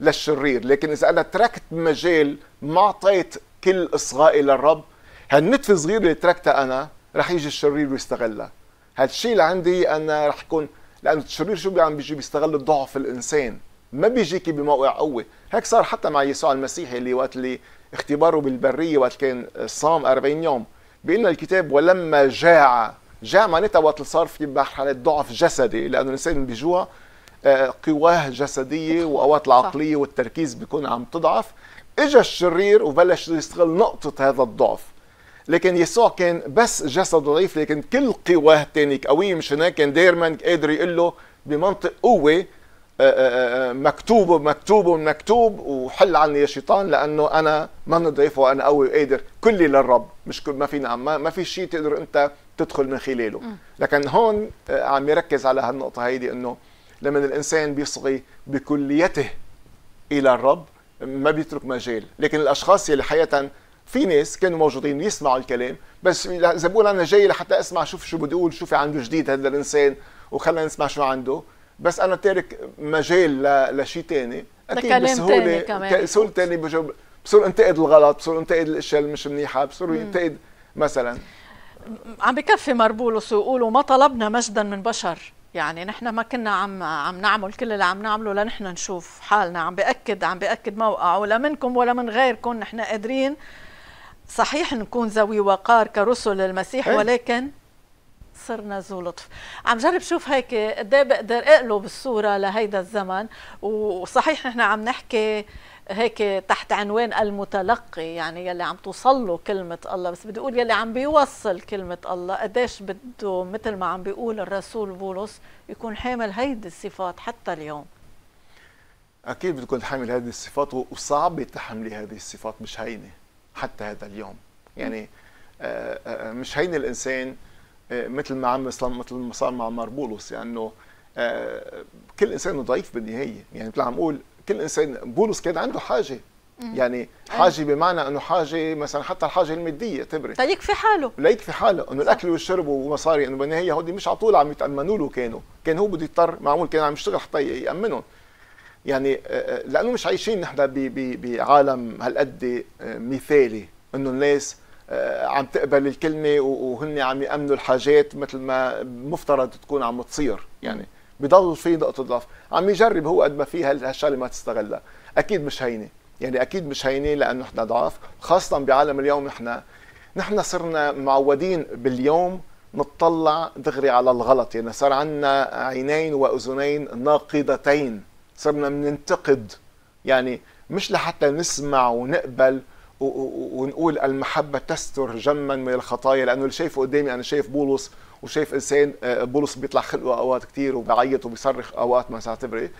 للشرير. لكن إذا أنا تركت مجال ما أعطيت كل إصغائي للرب هالنتفة الصغيره اللي تركتها أنا رح يجي الشرير ويستغلها. هالشيء اللي عندي أنا رح يكون لأنه الشرير شو عم بيجي بيستغل ضعف الإنسان. ما بيجيكي بموقع قوة. هيك صار حتى مع يسوع المسيحي اللي وقت اللي اختباره بالبرية وقت كان صام 40 يوم. بيقول الكتاب ولما جاع جاع معناتها وقت صار في مرحلة ضعف جسدي لأنه الإنسان بيجوع آه، قواه الجسديه وأوقات العقلية والتركيز بيكون عم تضعف. اجى الشرير وبلش يستغل نقطة هذا الضعف. لكن يسوع كان بس جسد ضعيف لكن كل قواه الثانية قويه مشان هيك كان دائما قادر يقول له بمنطق قوة مكتوب مكتوب مكتوب وحل عني يا شيطان لأنه أنا ما ضعيف وأنا قوي وقادر. كلي للرب مش كل ما في نعم ما, ما في شيء تقدر أنت تدخل من خلاله. لكن هون آه، عم يركز على هالنقطة هيدي إنه لما الإنسان بيصغي بكليته إلى الرب ما بيترك مجال. لكن الأشخاص اللي حقيقه في ناس كانوا موجودين يسمعوا الكلام بس إذا بقول أنا جاي لحتى أسمع شوف شو بده يقول شو في عنده جديد هذا الإنسان وخلينا نسمع شو عنده. بس أنا تارك مجال لشيء ثاني أكيد بسهولة كمان. بسهولة ثاني بصير انتقد الغلط بصير انتقد الأشياء اللي مش منيحة بصير ينتقد مثلا. عم بكفي مربولوس ويقولوا ما طلبنا مجدا من بشر. يعني نحن ما كنا عم عم نعمل كل اللي عم نعمله لنحن نشوف حالنا. عم بأكد عم بأكد موقعه ولا منكم ولا من غيركم. نحن قادرين صحيح نكون ذوي وقار كرسل المسيح إيه؟ ولكن صرنا ذو لطف. عم جرب شوف هيك قد إيه بقدر اقلب الصورة لهيدا الزمن وصحيح نحن عم نحكي هيك تحت عنوان المتلقي يعني يلي عم توصل له كلمة الله بس بدي أقول يلي عم بيوصل كلمة الله قديش بده مثل ما عم بيقول الرسول بولس يكون حامل هيدي الصفات حتى اليوم. أكيد بده يكون حامل هذه الصفات وصعب تحملي هذه الصفات مش هينة. حتى هذا اليوم. يعني آه، آه، مش هين الإنسان مثل ما عم مثل ما صار مع ماربولوس لأنه يعني كل إنسان ضعيف بالنهاية. يعني مثل عم أقول كل إنسان بولس كان عنده حاجة. يعني حاجة بمعنى إنه حاجة مثلا حتى الحاجة المادية اعتبري. فيكفي حاله. ليكفي حاله. إنه الأكل والشرب ومصاري إنه بالنهاية هودي مش على طول عم يتأمنوا له كانوا. كان هو بده يضطر معمول كان عم يشتغل حتى يأمنهم. يعني لأنه مش عايشين نحن بعالم هالقد مثالي. إنه الناس عم تقبل الكلمة وهن عم يأمنوا الحاجات مثل ما مفترض تكون عم تصير. يعني بضل في نقطة ضعف. عم يجرب هو قد ما في هالشغلة ما تستغلها. أكيد مش هينة. يعني أكيد مش هينة لأنه إحنا ضعاف. خاصة بعالم اليوم نحن نحن صرنا معودين باليوم نطلع دغري على الغلط. يعني صار عندنا عينين وأذنين ناقضتين. صرنا بننتقد. يعني مش لحتى نسمع ونقبل ونقول المحبة تستر جما من الخطايا لأنه اللي شايفه قدامي أنا شايف بولس وشايف إنسان آه، بولس بيطلع خلقه أوقات كثير وبيعيط وبيصرخ أوقات ما تعتبري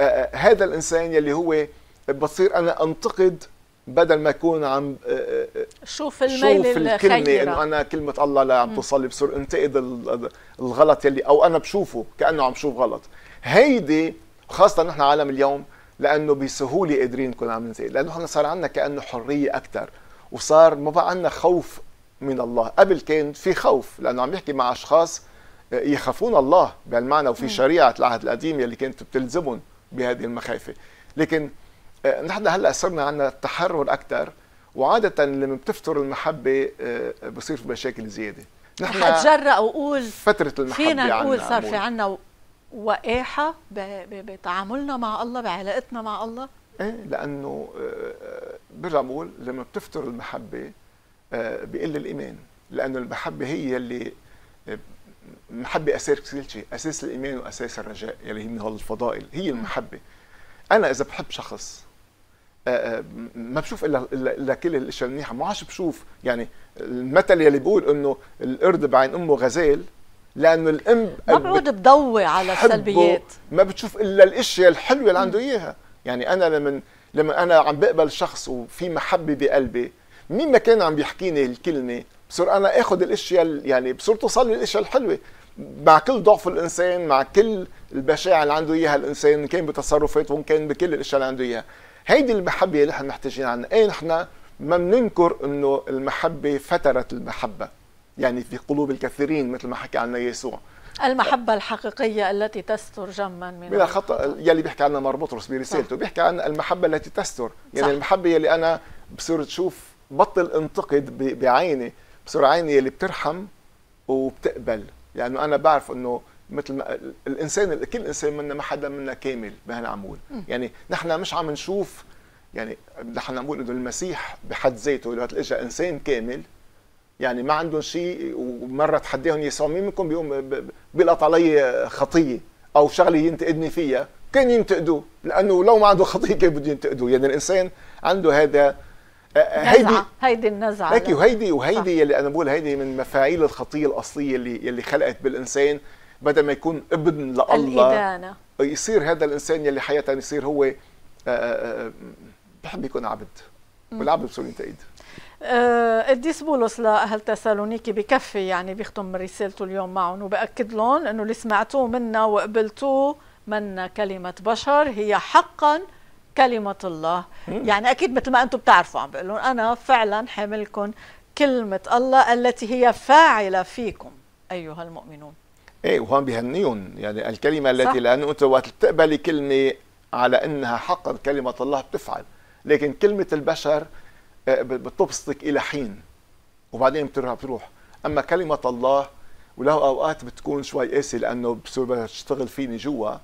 آه، آه، هذا الإنسان يلي هو بصير أنا أنتقد بدل ما يكون عم شوف الميل شوف الكلمة إنه أنا كلمة الله لا عم توصل بصير أنتقد الغلط يلي أو أنا بشوفه كأنه عم شوف غلط. هيدي خاصة نحن عالم اليوم لأنه بسهولة قادرين نكون عم ننتقد لأنه نحن صار عندنا كأنه حرية أكثر وصار ما بقى عندنا خوف من الله. قبل كان في خوف لأنه عم يحكي مع أشخاص يخافون الله بهالمعنى وفي شريعة العهد القديم يلي كانت بتلزمهم بهذه المخافة. لكن آه، نحن هلأ صرنا عندنا تحرر أكثر وعادة لما بتفتر المحبة آه، بصير في مشاكل زيادة. نحن حتجرأ وقول فترة المحبة فينا نقول صار في عنا وقاحة بتعاملنا مع الله بعلاقتنا مع الله؟ إيه لأنه آه، برجع بقول لما بتفتر المحبة آه، بقل الإيمان لأنه المحبة هي اللي المحبه أساس كل شيء أساس الإيمان وأساس الرجاء يلي هي من الفضائل هي المحبة أنا إذا بحب شخص آه، ما بشوف إلا إلا كل الأشياء المنيحة ما عادش بشوف يعني المثل يلي بيقول إنه القرد بعين أمه غزال لأنه الأم ما بعود بضوي على السلبيات. ما بتشوف إلا الإشياء الحلوة اللي عنده إياها. يعني أنا لما لما أنا عم بقبل شخص وفي محبة بقلبي مين ما كان عم بيحكيني الكلمة بصير أنا آخذ الإشياء يعني بصير توصل لي الإشياء الحلوة. مع كل ضعف الإنسان مع كل البشاعة اللي عنده إياها الإنسان كان بتصرفاته وان كان بكل الإشياء اللي عنده إياها. هيدي المحبة اللي نحن محتاجين عنها إيه نحن ما بننكر إنه المحبة فترت المحبة. يعني في قلوب الكثيرين مثل ما حكى عنها يسوع. المحبة الحقيقية التي تستر جما من بلا خطأ يلي بيحكي عنها مار بطرس برسالته بيحكي عن المحبة التي تستر. يعني صح. المحبة يلي أنا بصير تشوف بطل انتقد بعيني بصير عيني يلي بترحم وبتقبل. لأنه يعني أنا بعرف أنه مثل ما الإنسان كل إنسان منا ما حدا منا كامل بهالعمول يعني نحن مش عم نشوف يعني نحن نقول إنه المسيح بحد ذاته وقت اجى إنسان كامل يعني ما عندهم شيء ومرة تحديهم يسوع مين منكم؟ بيقوم بيلقط علي خطية أو شغلة ينتقدني فيها. كان ينتقدوه لأنه لو ما عنده خطية كيف بده ينتقدوه يعني الإنسان عنده هذا آه، آه، هيدي هيدي النزعة. هيك وهيدي وهيدي يلي أنا بقول هيدي من مفاعيل الخطية الأصلية اللي يلي خلقت بالإنسان. بدل ما يكون ابن لله الإدانة. يصير هذا الإنسان يلي حياته يصير هو آه، بحب يكون عبد. والعبد بصير ينتقد. قديس بولس لاهل تسالونيكي بكفي؟ يعني بيختم رسالته اليوم معهم وباكد لهم أنه اللي سمعتوه منا وقبلتوه منا كلمة بشر هي حقا كلمة الله. يعني أكيد مثل ما أنتم بتعرفوا عم بقول أنا فعلا حاملكم كلمة الله التي هي فاعلة فيكم أيها المؤمنون. إيه وهون بهنيهم. يعني الكلمة التي لأنه أنت وقت بتقبلي كلمة على إنها حقا كلمة الله بتفعل. لكن كلمة البشر آه، بتبسطك إلى حين. وبعدين بتروح أما كلمة الله وله أوقات بتكون شوي قاسي لأنه بصير تشتغل فيني جوا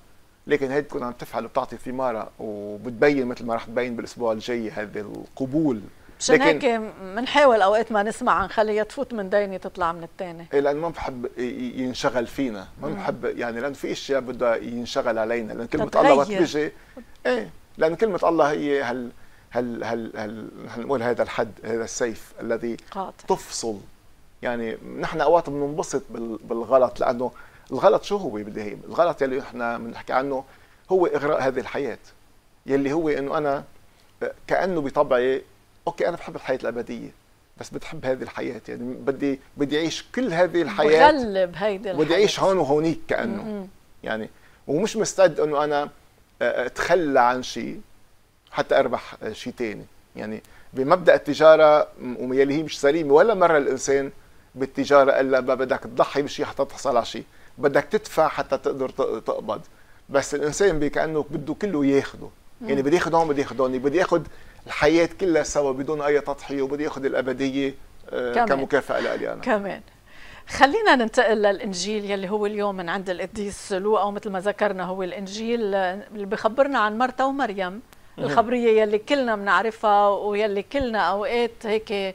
لكن هي بتكون عم تفعل وبتعطي ثمارة وبتبين مثل ما رح تبين بالأسبوع الجاي هذا القبول. مشان هيك بنحاول أوقات ما نسمع نخليها تفوت من ديني تطلع من الثاني إيه لأنه ما بحب ينشغل فينا. ما بحب يعني لأنه في أشياء بدها ينشغل علينا. لأن كلمة الله وقت بيجي إيه لأن كلمة الله هي هل هل هل هل نقول هذا الحد هذا السيف الذي قاتل. تفصل يعني نحن أوقات بننبسط بالغلط لأنه الغلط شو هو بالنهايه؟ الغلط يلي إحنا بنحكي عنه هو إغراء هذه الحياة يلي هو إنه أنا كأنه بطبعي أوكي أنا بحب الحياة الأبدية بس بتحب هذه الحياة يعني بدي بدي أعيش كل هذه الحياة بغلب هيدي الحياة بدي أعيش هون وهونيك كأنه م -م. يعني ومش مستعد إنه أنا أتخلى عن شيء حتى أربح شيء ثاني يعني بمبدأ التجارة واللي هي مش سليمة ولا مرة الإنسان بالتجارة إلا بدك تضحي بشيء حتى تحصل على شيء بدك تدفع حتى تقدر تقبض. بس الإنسان كانه بده كله ياخده. يعني بدي ياخذ هون بدي ياخذ هون بدي ياخذ الحياة كلها سوا بدون أي تضحية وبدي ياخذ الأبدية كمان. كمكافأة لي أنا كمان. خلينا ننتقل للإنجيل يلي هو اليوم من عند القديس لوقا ومثل ما ذكرنا هو الإنجيل اللي بخبرنا عن مرتا ومريم. الخبرية يلي كلنا بنعرفها ويلي كلنا أوقات هيك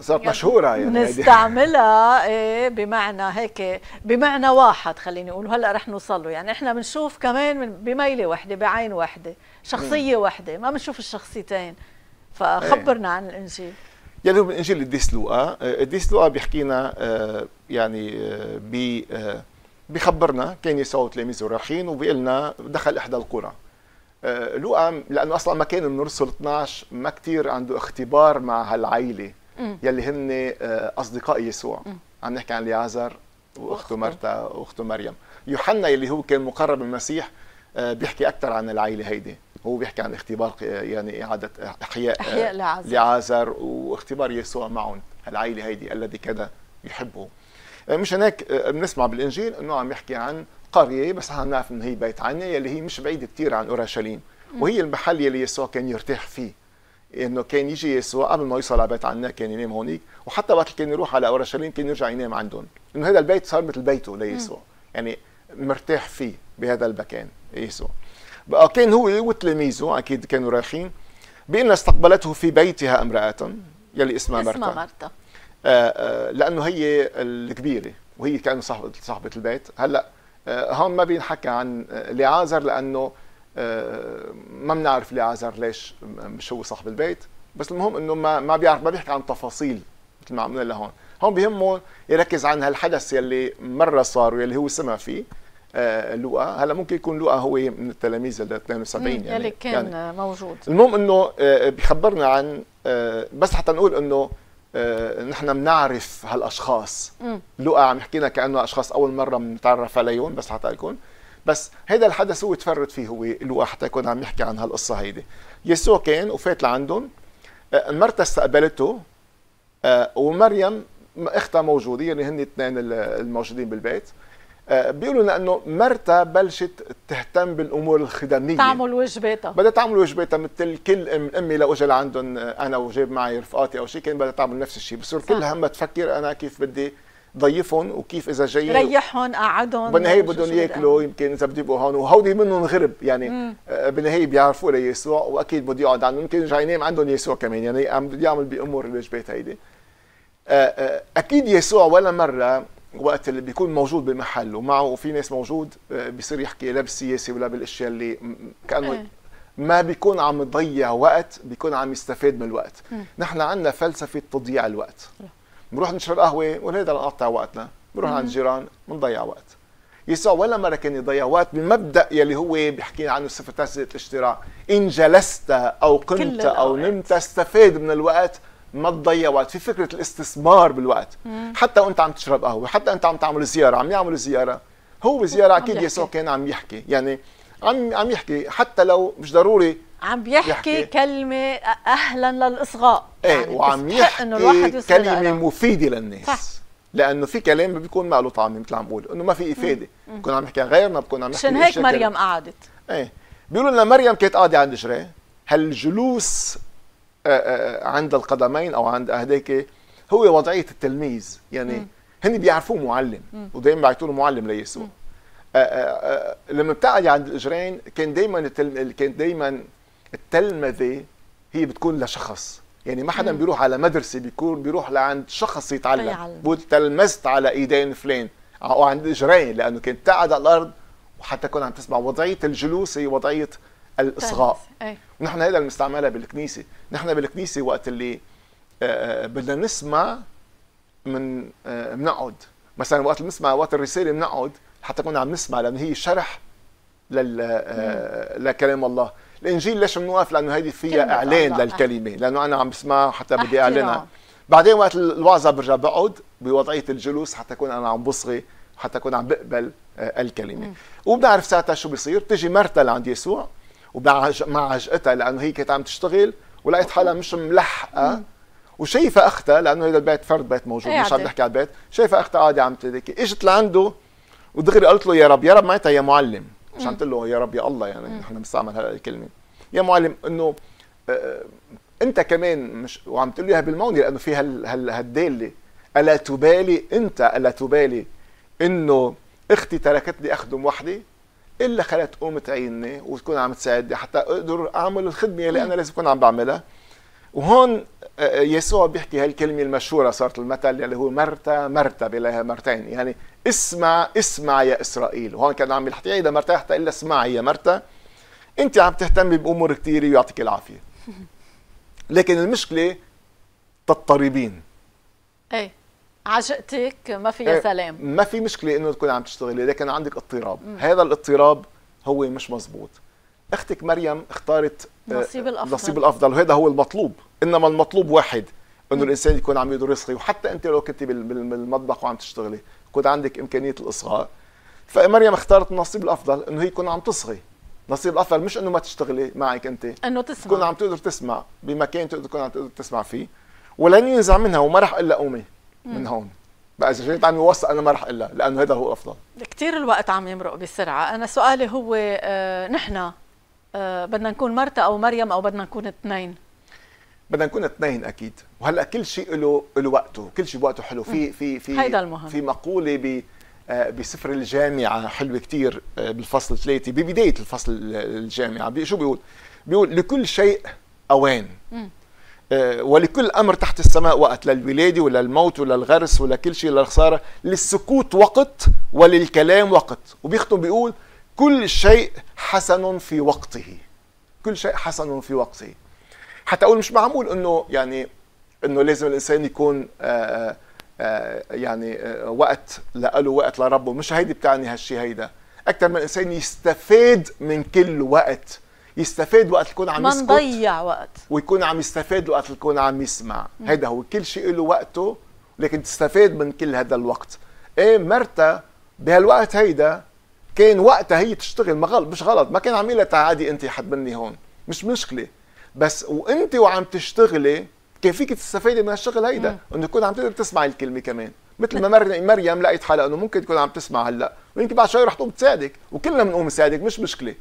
صارت يعني مشهورة يعني نستعملها إيه بمعنى هيك بمعنى واحد خليني أقول هلا رح نوصل له يعني إحنا بنشوف كمان بميلة وحدة بعين وحدة شخصية وحدة ما بنشوف الشخصيتين. فخبرنا عن الإنجيل. يعني هو بالانجيل القديس لوقا. القديس لوقا بيحكينا يعني ب بخبرنا كان يسوع وتلاميذه رايحين وبيقول لنا دخل إحدى القرى. لوقا لأنه أصلا ما كان من الرسل 12 ما كثير عنده اختبار مع هالعائله يلي هن أصدقاء يسوع. عم نحكي عن ليعازر وأخته مرتا وأخته مريم. يوحنا يلي هو كان مقرب من المسيح بيحكي أكثر عن العائله هيدي. هو بيحكي عن اختبار يعني إعادة إحياء إحياء لعازر لعازر واختبار يسوع معهم. العائله هيدي الذي كان يحبه. مش هناك بنسمع بالإنجيل إنه عم يحكي عن قرية بس عم نعرف إنه هي بيت عنيا يلي هي مش بعيدة كثير عن أورشليم. وهي المحل يلي يسوع كان يرتاح فيه. إنه كان يجي يسوع قبل ما يوصل على بيت عنيا كان ينام هونيك. وحتى وقت كان يروح على أورشليم كان يرجع ينام عندهم. إنه هذا البيت صار مثل بيته ليسوع. يعني مرتاح فيه بهذا المكان يسوع. بقى كان هو وتلاميذه أكيد كانوا رايحين. بان استقبلته في بيتها امرأة يلي اسمها مرتا اسمها مرتا. آآ آآ لأنه هي الكبيرة وهي كانت صاحبه صاحبة البيت. هلأ هون ما بينحكى عن لعازر لأنه ما بنعرف لعازر ليش مش هو صاحب البيت. بس المهم إنه ما ما بيعرف ما بيحكي عن تفاصيل مثل ما عملنا لهون. هون بيهمه يركز عن هالحدث يلي مرة صار ويلي هو سمع فيه آه لوقا هلا ممكن يكون لوقا هو من التلاميذ ال 72 يعني. يلي كان يعني موجود. المهم إنه آه بخبرنا عن آه بس حتى نقول إنه آه نحن بنعرف هالأشخاص. لوقا عم يحكينا كأنه أشخاص أول مرة بنتعرف عليهم بس حتى يكون. بس هذا الحدث هو تفرد فيه هو لوقا حتى يكون عم يحكي عن هالقصة هيدي. يسوع كان وفات لعندهم. آه مرتا استقبلته. آه ومريم أختها موجودة يعني هن الاثنين الموجودين بالبيت. بيقولوا لنا إنه مرتا بلشت تهتم بالأمور الخدمية. تعمل واجباتها بدها تعمل واجباتها مثل كل ام أمي لو اجى لعندهم أنا وجاب معي رفقاتي أو شيء كان بدها تعمل نفس الشيء بصير كل همها تفكر أنا كيف بدي ضيفهم وكيف إذا جايين ريحهم قعدهم بالنهايه بدهم يأكلوا يمكن إذا يبقوا هون. وهودي منهم غرب يعني بالنهايه بيعرفوا ليسوع وأكيد بده يقعد عندهم. يمكن جاي ينام عندهم يسوع كمان يعني عم بده يعمل بأمور الواجبات هيدي. أكيد يسوع ولا مرة وقت اللي بيكون موجود بالمحل ومعه وفي ناس موجود بيصير يحكي لا بالسياسة ولا بالاشياء اللي كأنه ما بيكون عم يضيع وقت بيكون عم يستفاد من الوقت. نحن عندنا فلسفة تضييع الوقت. بنروح نشرب قهوة وهذا نقطع وقتنا. بنروح عند الجيران بنضيع وقت. يسوع ولا مرة كان يضيع وقت بالمبدا يلي هو بيحكي عنه صفة الاشتراع إن جلست أو قمت أو نمت استفاد من الوقت ما تضيع وقت. في فكرة الاستثمار بالوقت. مم. حتى وانت عم تشرب قهوة حتى انت عم تعمل زيارة عم يعمل زيارة. هو زيارة أكيد يسوع كان عم يحكي. يعني عم عم يحكي. حتى لو مش ضروري عم بيحكي يحكي. كلمة أهلا للإصغاء. إيه يعني وعم يحكي إنه الواحد كلمة مفيدة للناس. صح. لأنه في كلام بيكون ما له طعم مثل عم بقول. إنه ما في إفادة. بكون عم يحكي عن غيرنا بكون عم يحكي عشان هيك مريم قعدت. إيه. بيقولوا لنا مريم كانت قاعدة عند جري هالجلوس عند القدمين أو عند هديك هو وضعية التلميذ. يعني م. هن بيعرفوه معلم ودائما بيعطوا له معلم ليسوع. لما بتقعدي عند الإجرين كان دائما التل... كان دائما التلمذة هي بتكون لشخص. يعني ما حدا بيروح على مدرسة بيكون بيروح لعند شخص يتعلم. بقول تلمذت على إيدين فلان. أو عند اجرين لأنه كنت تقعد على الأرض وحتى تكون عم تسمع. وضعية الجلوس هي وضعية الإصغاء. ونحن هذا المستعملها بالكنيسة. نحن بالكنيسة وقت اللي بدنا نسمع من بنقعد مثلا وقت بنسمع وقت الرسالة بنقعد حتى كنا عم نسمع لأنه هي شرح لل لكلام الله. الإنجيل ليش بنوقف؟ لأنه هيدي فيها إعلان للكلمة. لأنه أنا عم بسمعها حتى بدي اعلنها بعدين وقت الوعظة برجع بقعد بوضعية الجلوس حتى أكون أنا عم بصغي حتى أكون عم بقبل آه، الكلمة. وبنعرف ساعتها شو بيصير بتجي مرتا لعند يسوع. ومع عجقتها لأنه هي كانت عم تشتغل ولقيت حالها مش ملحقة. وشايفة أختها لأنه هذا البيت فرد بيت موجود مش عم نحكي على البيت. شايفة أختها قاعدة عم تدكي إجت لعنده ودغري قالت له يا رب يا رب معناتها يا معلم. مش عم تقول له يا رب يا الله. يعني نحن بنستعمل هذه الكلمة. يا معلم إنه آه أنت كمان مش وعم تقول لي بالموني لأنه في هالدالة. ألا تبالي أنت ألا تبالي إنه أختي تركتني أخدم وحدي؟ إلا خلت تقوم تعيني وتكون عم تساعدني حتى أقدر أعمل الخدمة اللي أنا لازم أكون عم بعملها. وهون آه، آه، يسوع بيحكي هالكلمة المشهورة صارت المثل اللي هو مرتا مرتا بلاها مرتين. يعني اسمع اسمع يا إسرائيل. وهون كان عم يحكي اذا مرتا حتى إلا اسمعي يا مرتا أنت عم تهتمي بأمور كثيره ويعطيك العافية. لكن المشكلة تضطربين. إيه. عجقتك ما فيها إيه، سلام. ما في مشكلة إنه تكون عم تشتغلي لكن عندك اضطراب. مم. هذا الاضطراب هو مش مزبوط. أختك مريم اختارت آه، نصيب الأفضل. نصيب الأفضل وهذا هو المطلوب. إنما المطلوب واحد إنه الإنسان يكون عم يدرس وحتى أنت لو كنت بالمطبخ وعم تشتغلي يكون عندك إمكانية الإصغاء. فمريم اختارت النصيب الأفضل إنه هي تكون عم تصغي. نصيب الأفضل مش إنه ما تشتغلي معك أنت. إنه تسمع. تكون عم تقدر تسمع. بمكان تقدر تكون عم تقدر تسمع فيه. ولن ينزع منها وما راح إلا قومي من هون. بقى إذا جيت عم يوصل أنا ما راح إلا لأنه هذا هو الافضل كثير الوقت عم يمرق بسرعة أنا سؤالي هو آه نحن آه بدنا نكون مرتا أو مريم أو بدنا نكون اثنين؟ بدنا نكون اثنين أكيد. وهلأ كل شيء له له وقته. كل شيء بوقته حلو. في في في هيدا المهم. في مقولة ب آه، بسفر الجامعة حلوة كثير آه، بالفصل ثلاثة ببداية الفصل الجامعة. شو بيقول؟ بيقول لكل شيء أوان. ولكل أمر تحت السماء وقت للولاده وللموت وللغرس ولكل شيء للخساره للسكوت وقت وللكلام وقت. وبيختم بيقول كل شيء حسن في وقته. كل شيء حسن في وقته. حتى أقول مش معمول إنه يعني إنه لازم الإنسان يكون آآ آآ يعني آآ وقت له وقت لربه. مش هيدي بتعني هالشيء هيدا. أكثر من الانسان يستفاد من كل وقت. يستفاد وقت يكون عم يسكت ما نضيع وقت. ويكون عم يستفاد وقت يكون عم يسمع. هيدا هو كل شيء له وقته لكن تستفاد من كل هذا الوقت. إيه مرتا بهالوقت هيدا كان وقتها هي تشتغل ما غلط مش غلط. ما كان عم يقول عادي انت حد مني هون. مش مشكلة. بس وانت وعم تشتغلي كان فيك تستفادي من هالشغل هيدا؟ إنه تكون عم تقدر تسمع الكلمة كمان. مثل ما مريم لقيت حالها إنه ممكن تكون عم تسمع هلأ. ويمكن بعد شوي رح تقوم تساعدك. وكلنا بنقوم نساعدك مش مشكلة.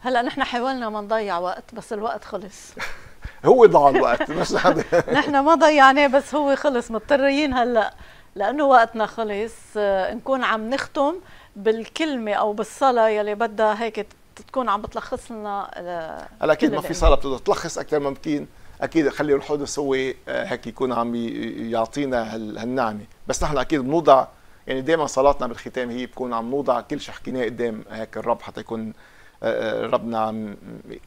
هلا نحن حاولنا ما نضيع وقت بس الوقت خلص. هو ضاع الوقت مش نحن ما ضيعناه بس هو خلص. مضطرين هلا لأنه وقتنا خلص آه، نكون عم نختم بالكلمة أو بالصلاة يلي بدها هيك تكون عم بتلخص لنا هلا أكيد ما في صلاة بتقدر تلخص أكثر ما ممكن أكيد خلي القدس هو آه، هيك يكون عم يعطينا هالنعمة. بس نحن أكيد بنوضع يعني دائما صلاتنا بالختام هي بكون عم نوضع كل شيء حكيناه قدام هيك الرب حتى يكون آه، ربنا عم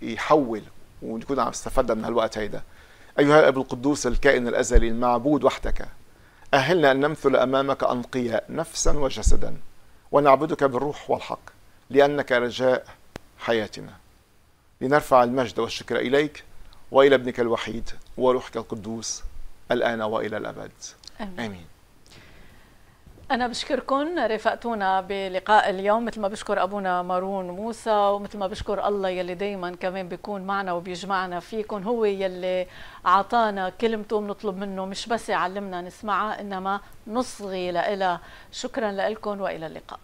يحول ونكون عم نستفاد من هالوقت هيدا. أيها الأب القدوس الكائن الأزلي المعبود وحدك أهلنا أن نمثل أمامك أنقياء نفسا وجسدا ونعبدك بالروح والحق لأنك رجاء حياتنا. لنرفع المجد والشكر إليك وإلى ابنك الوحيد وروحك القدوس الآن وإلى الأبد. آمين, آمين. أنا بشكركم رافقتونا بلقاء اليوم. مثل ما بشكر أبونا مارون موسى ومثل ما بشكر الله يلي دايما كمان بيكون معنا وبيجمعنا فيكم هو يلي أعطانا كلمته بنطلب منه مش بس يعلمنا نسمعها إنما نصغي لإلها شكرا لكم وإلى اللقاء.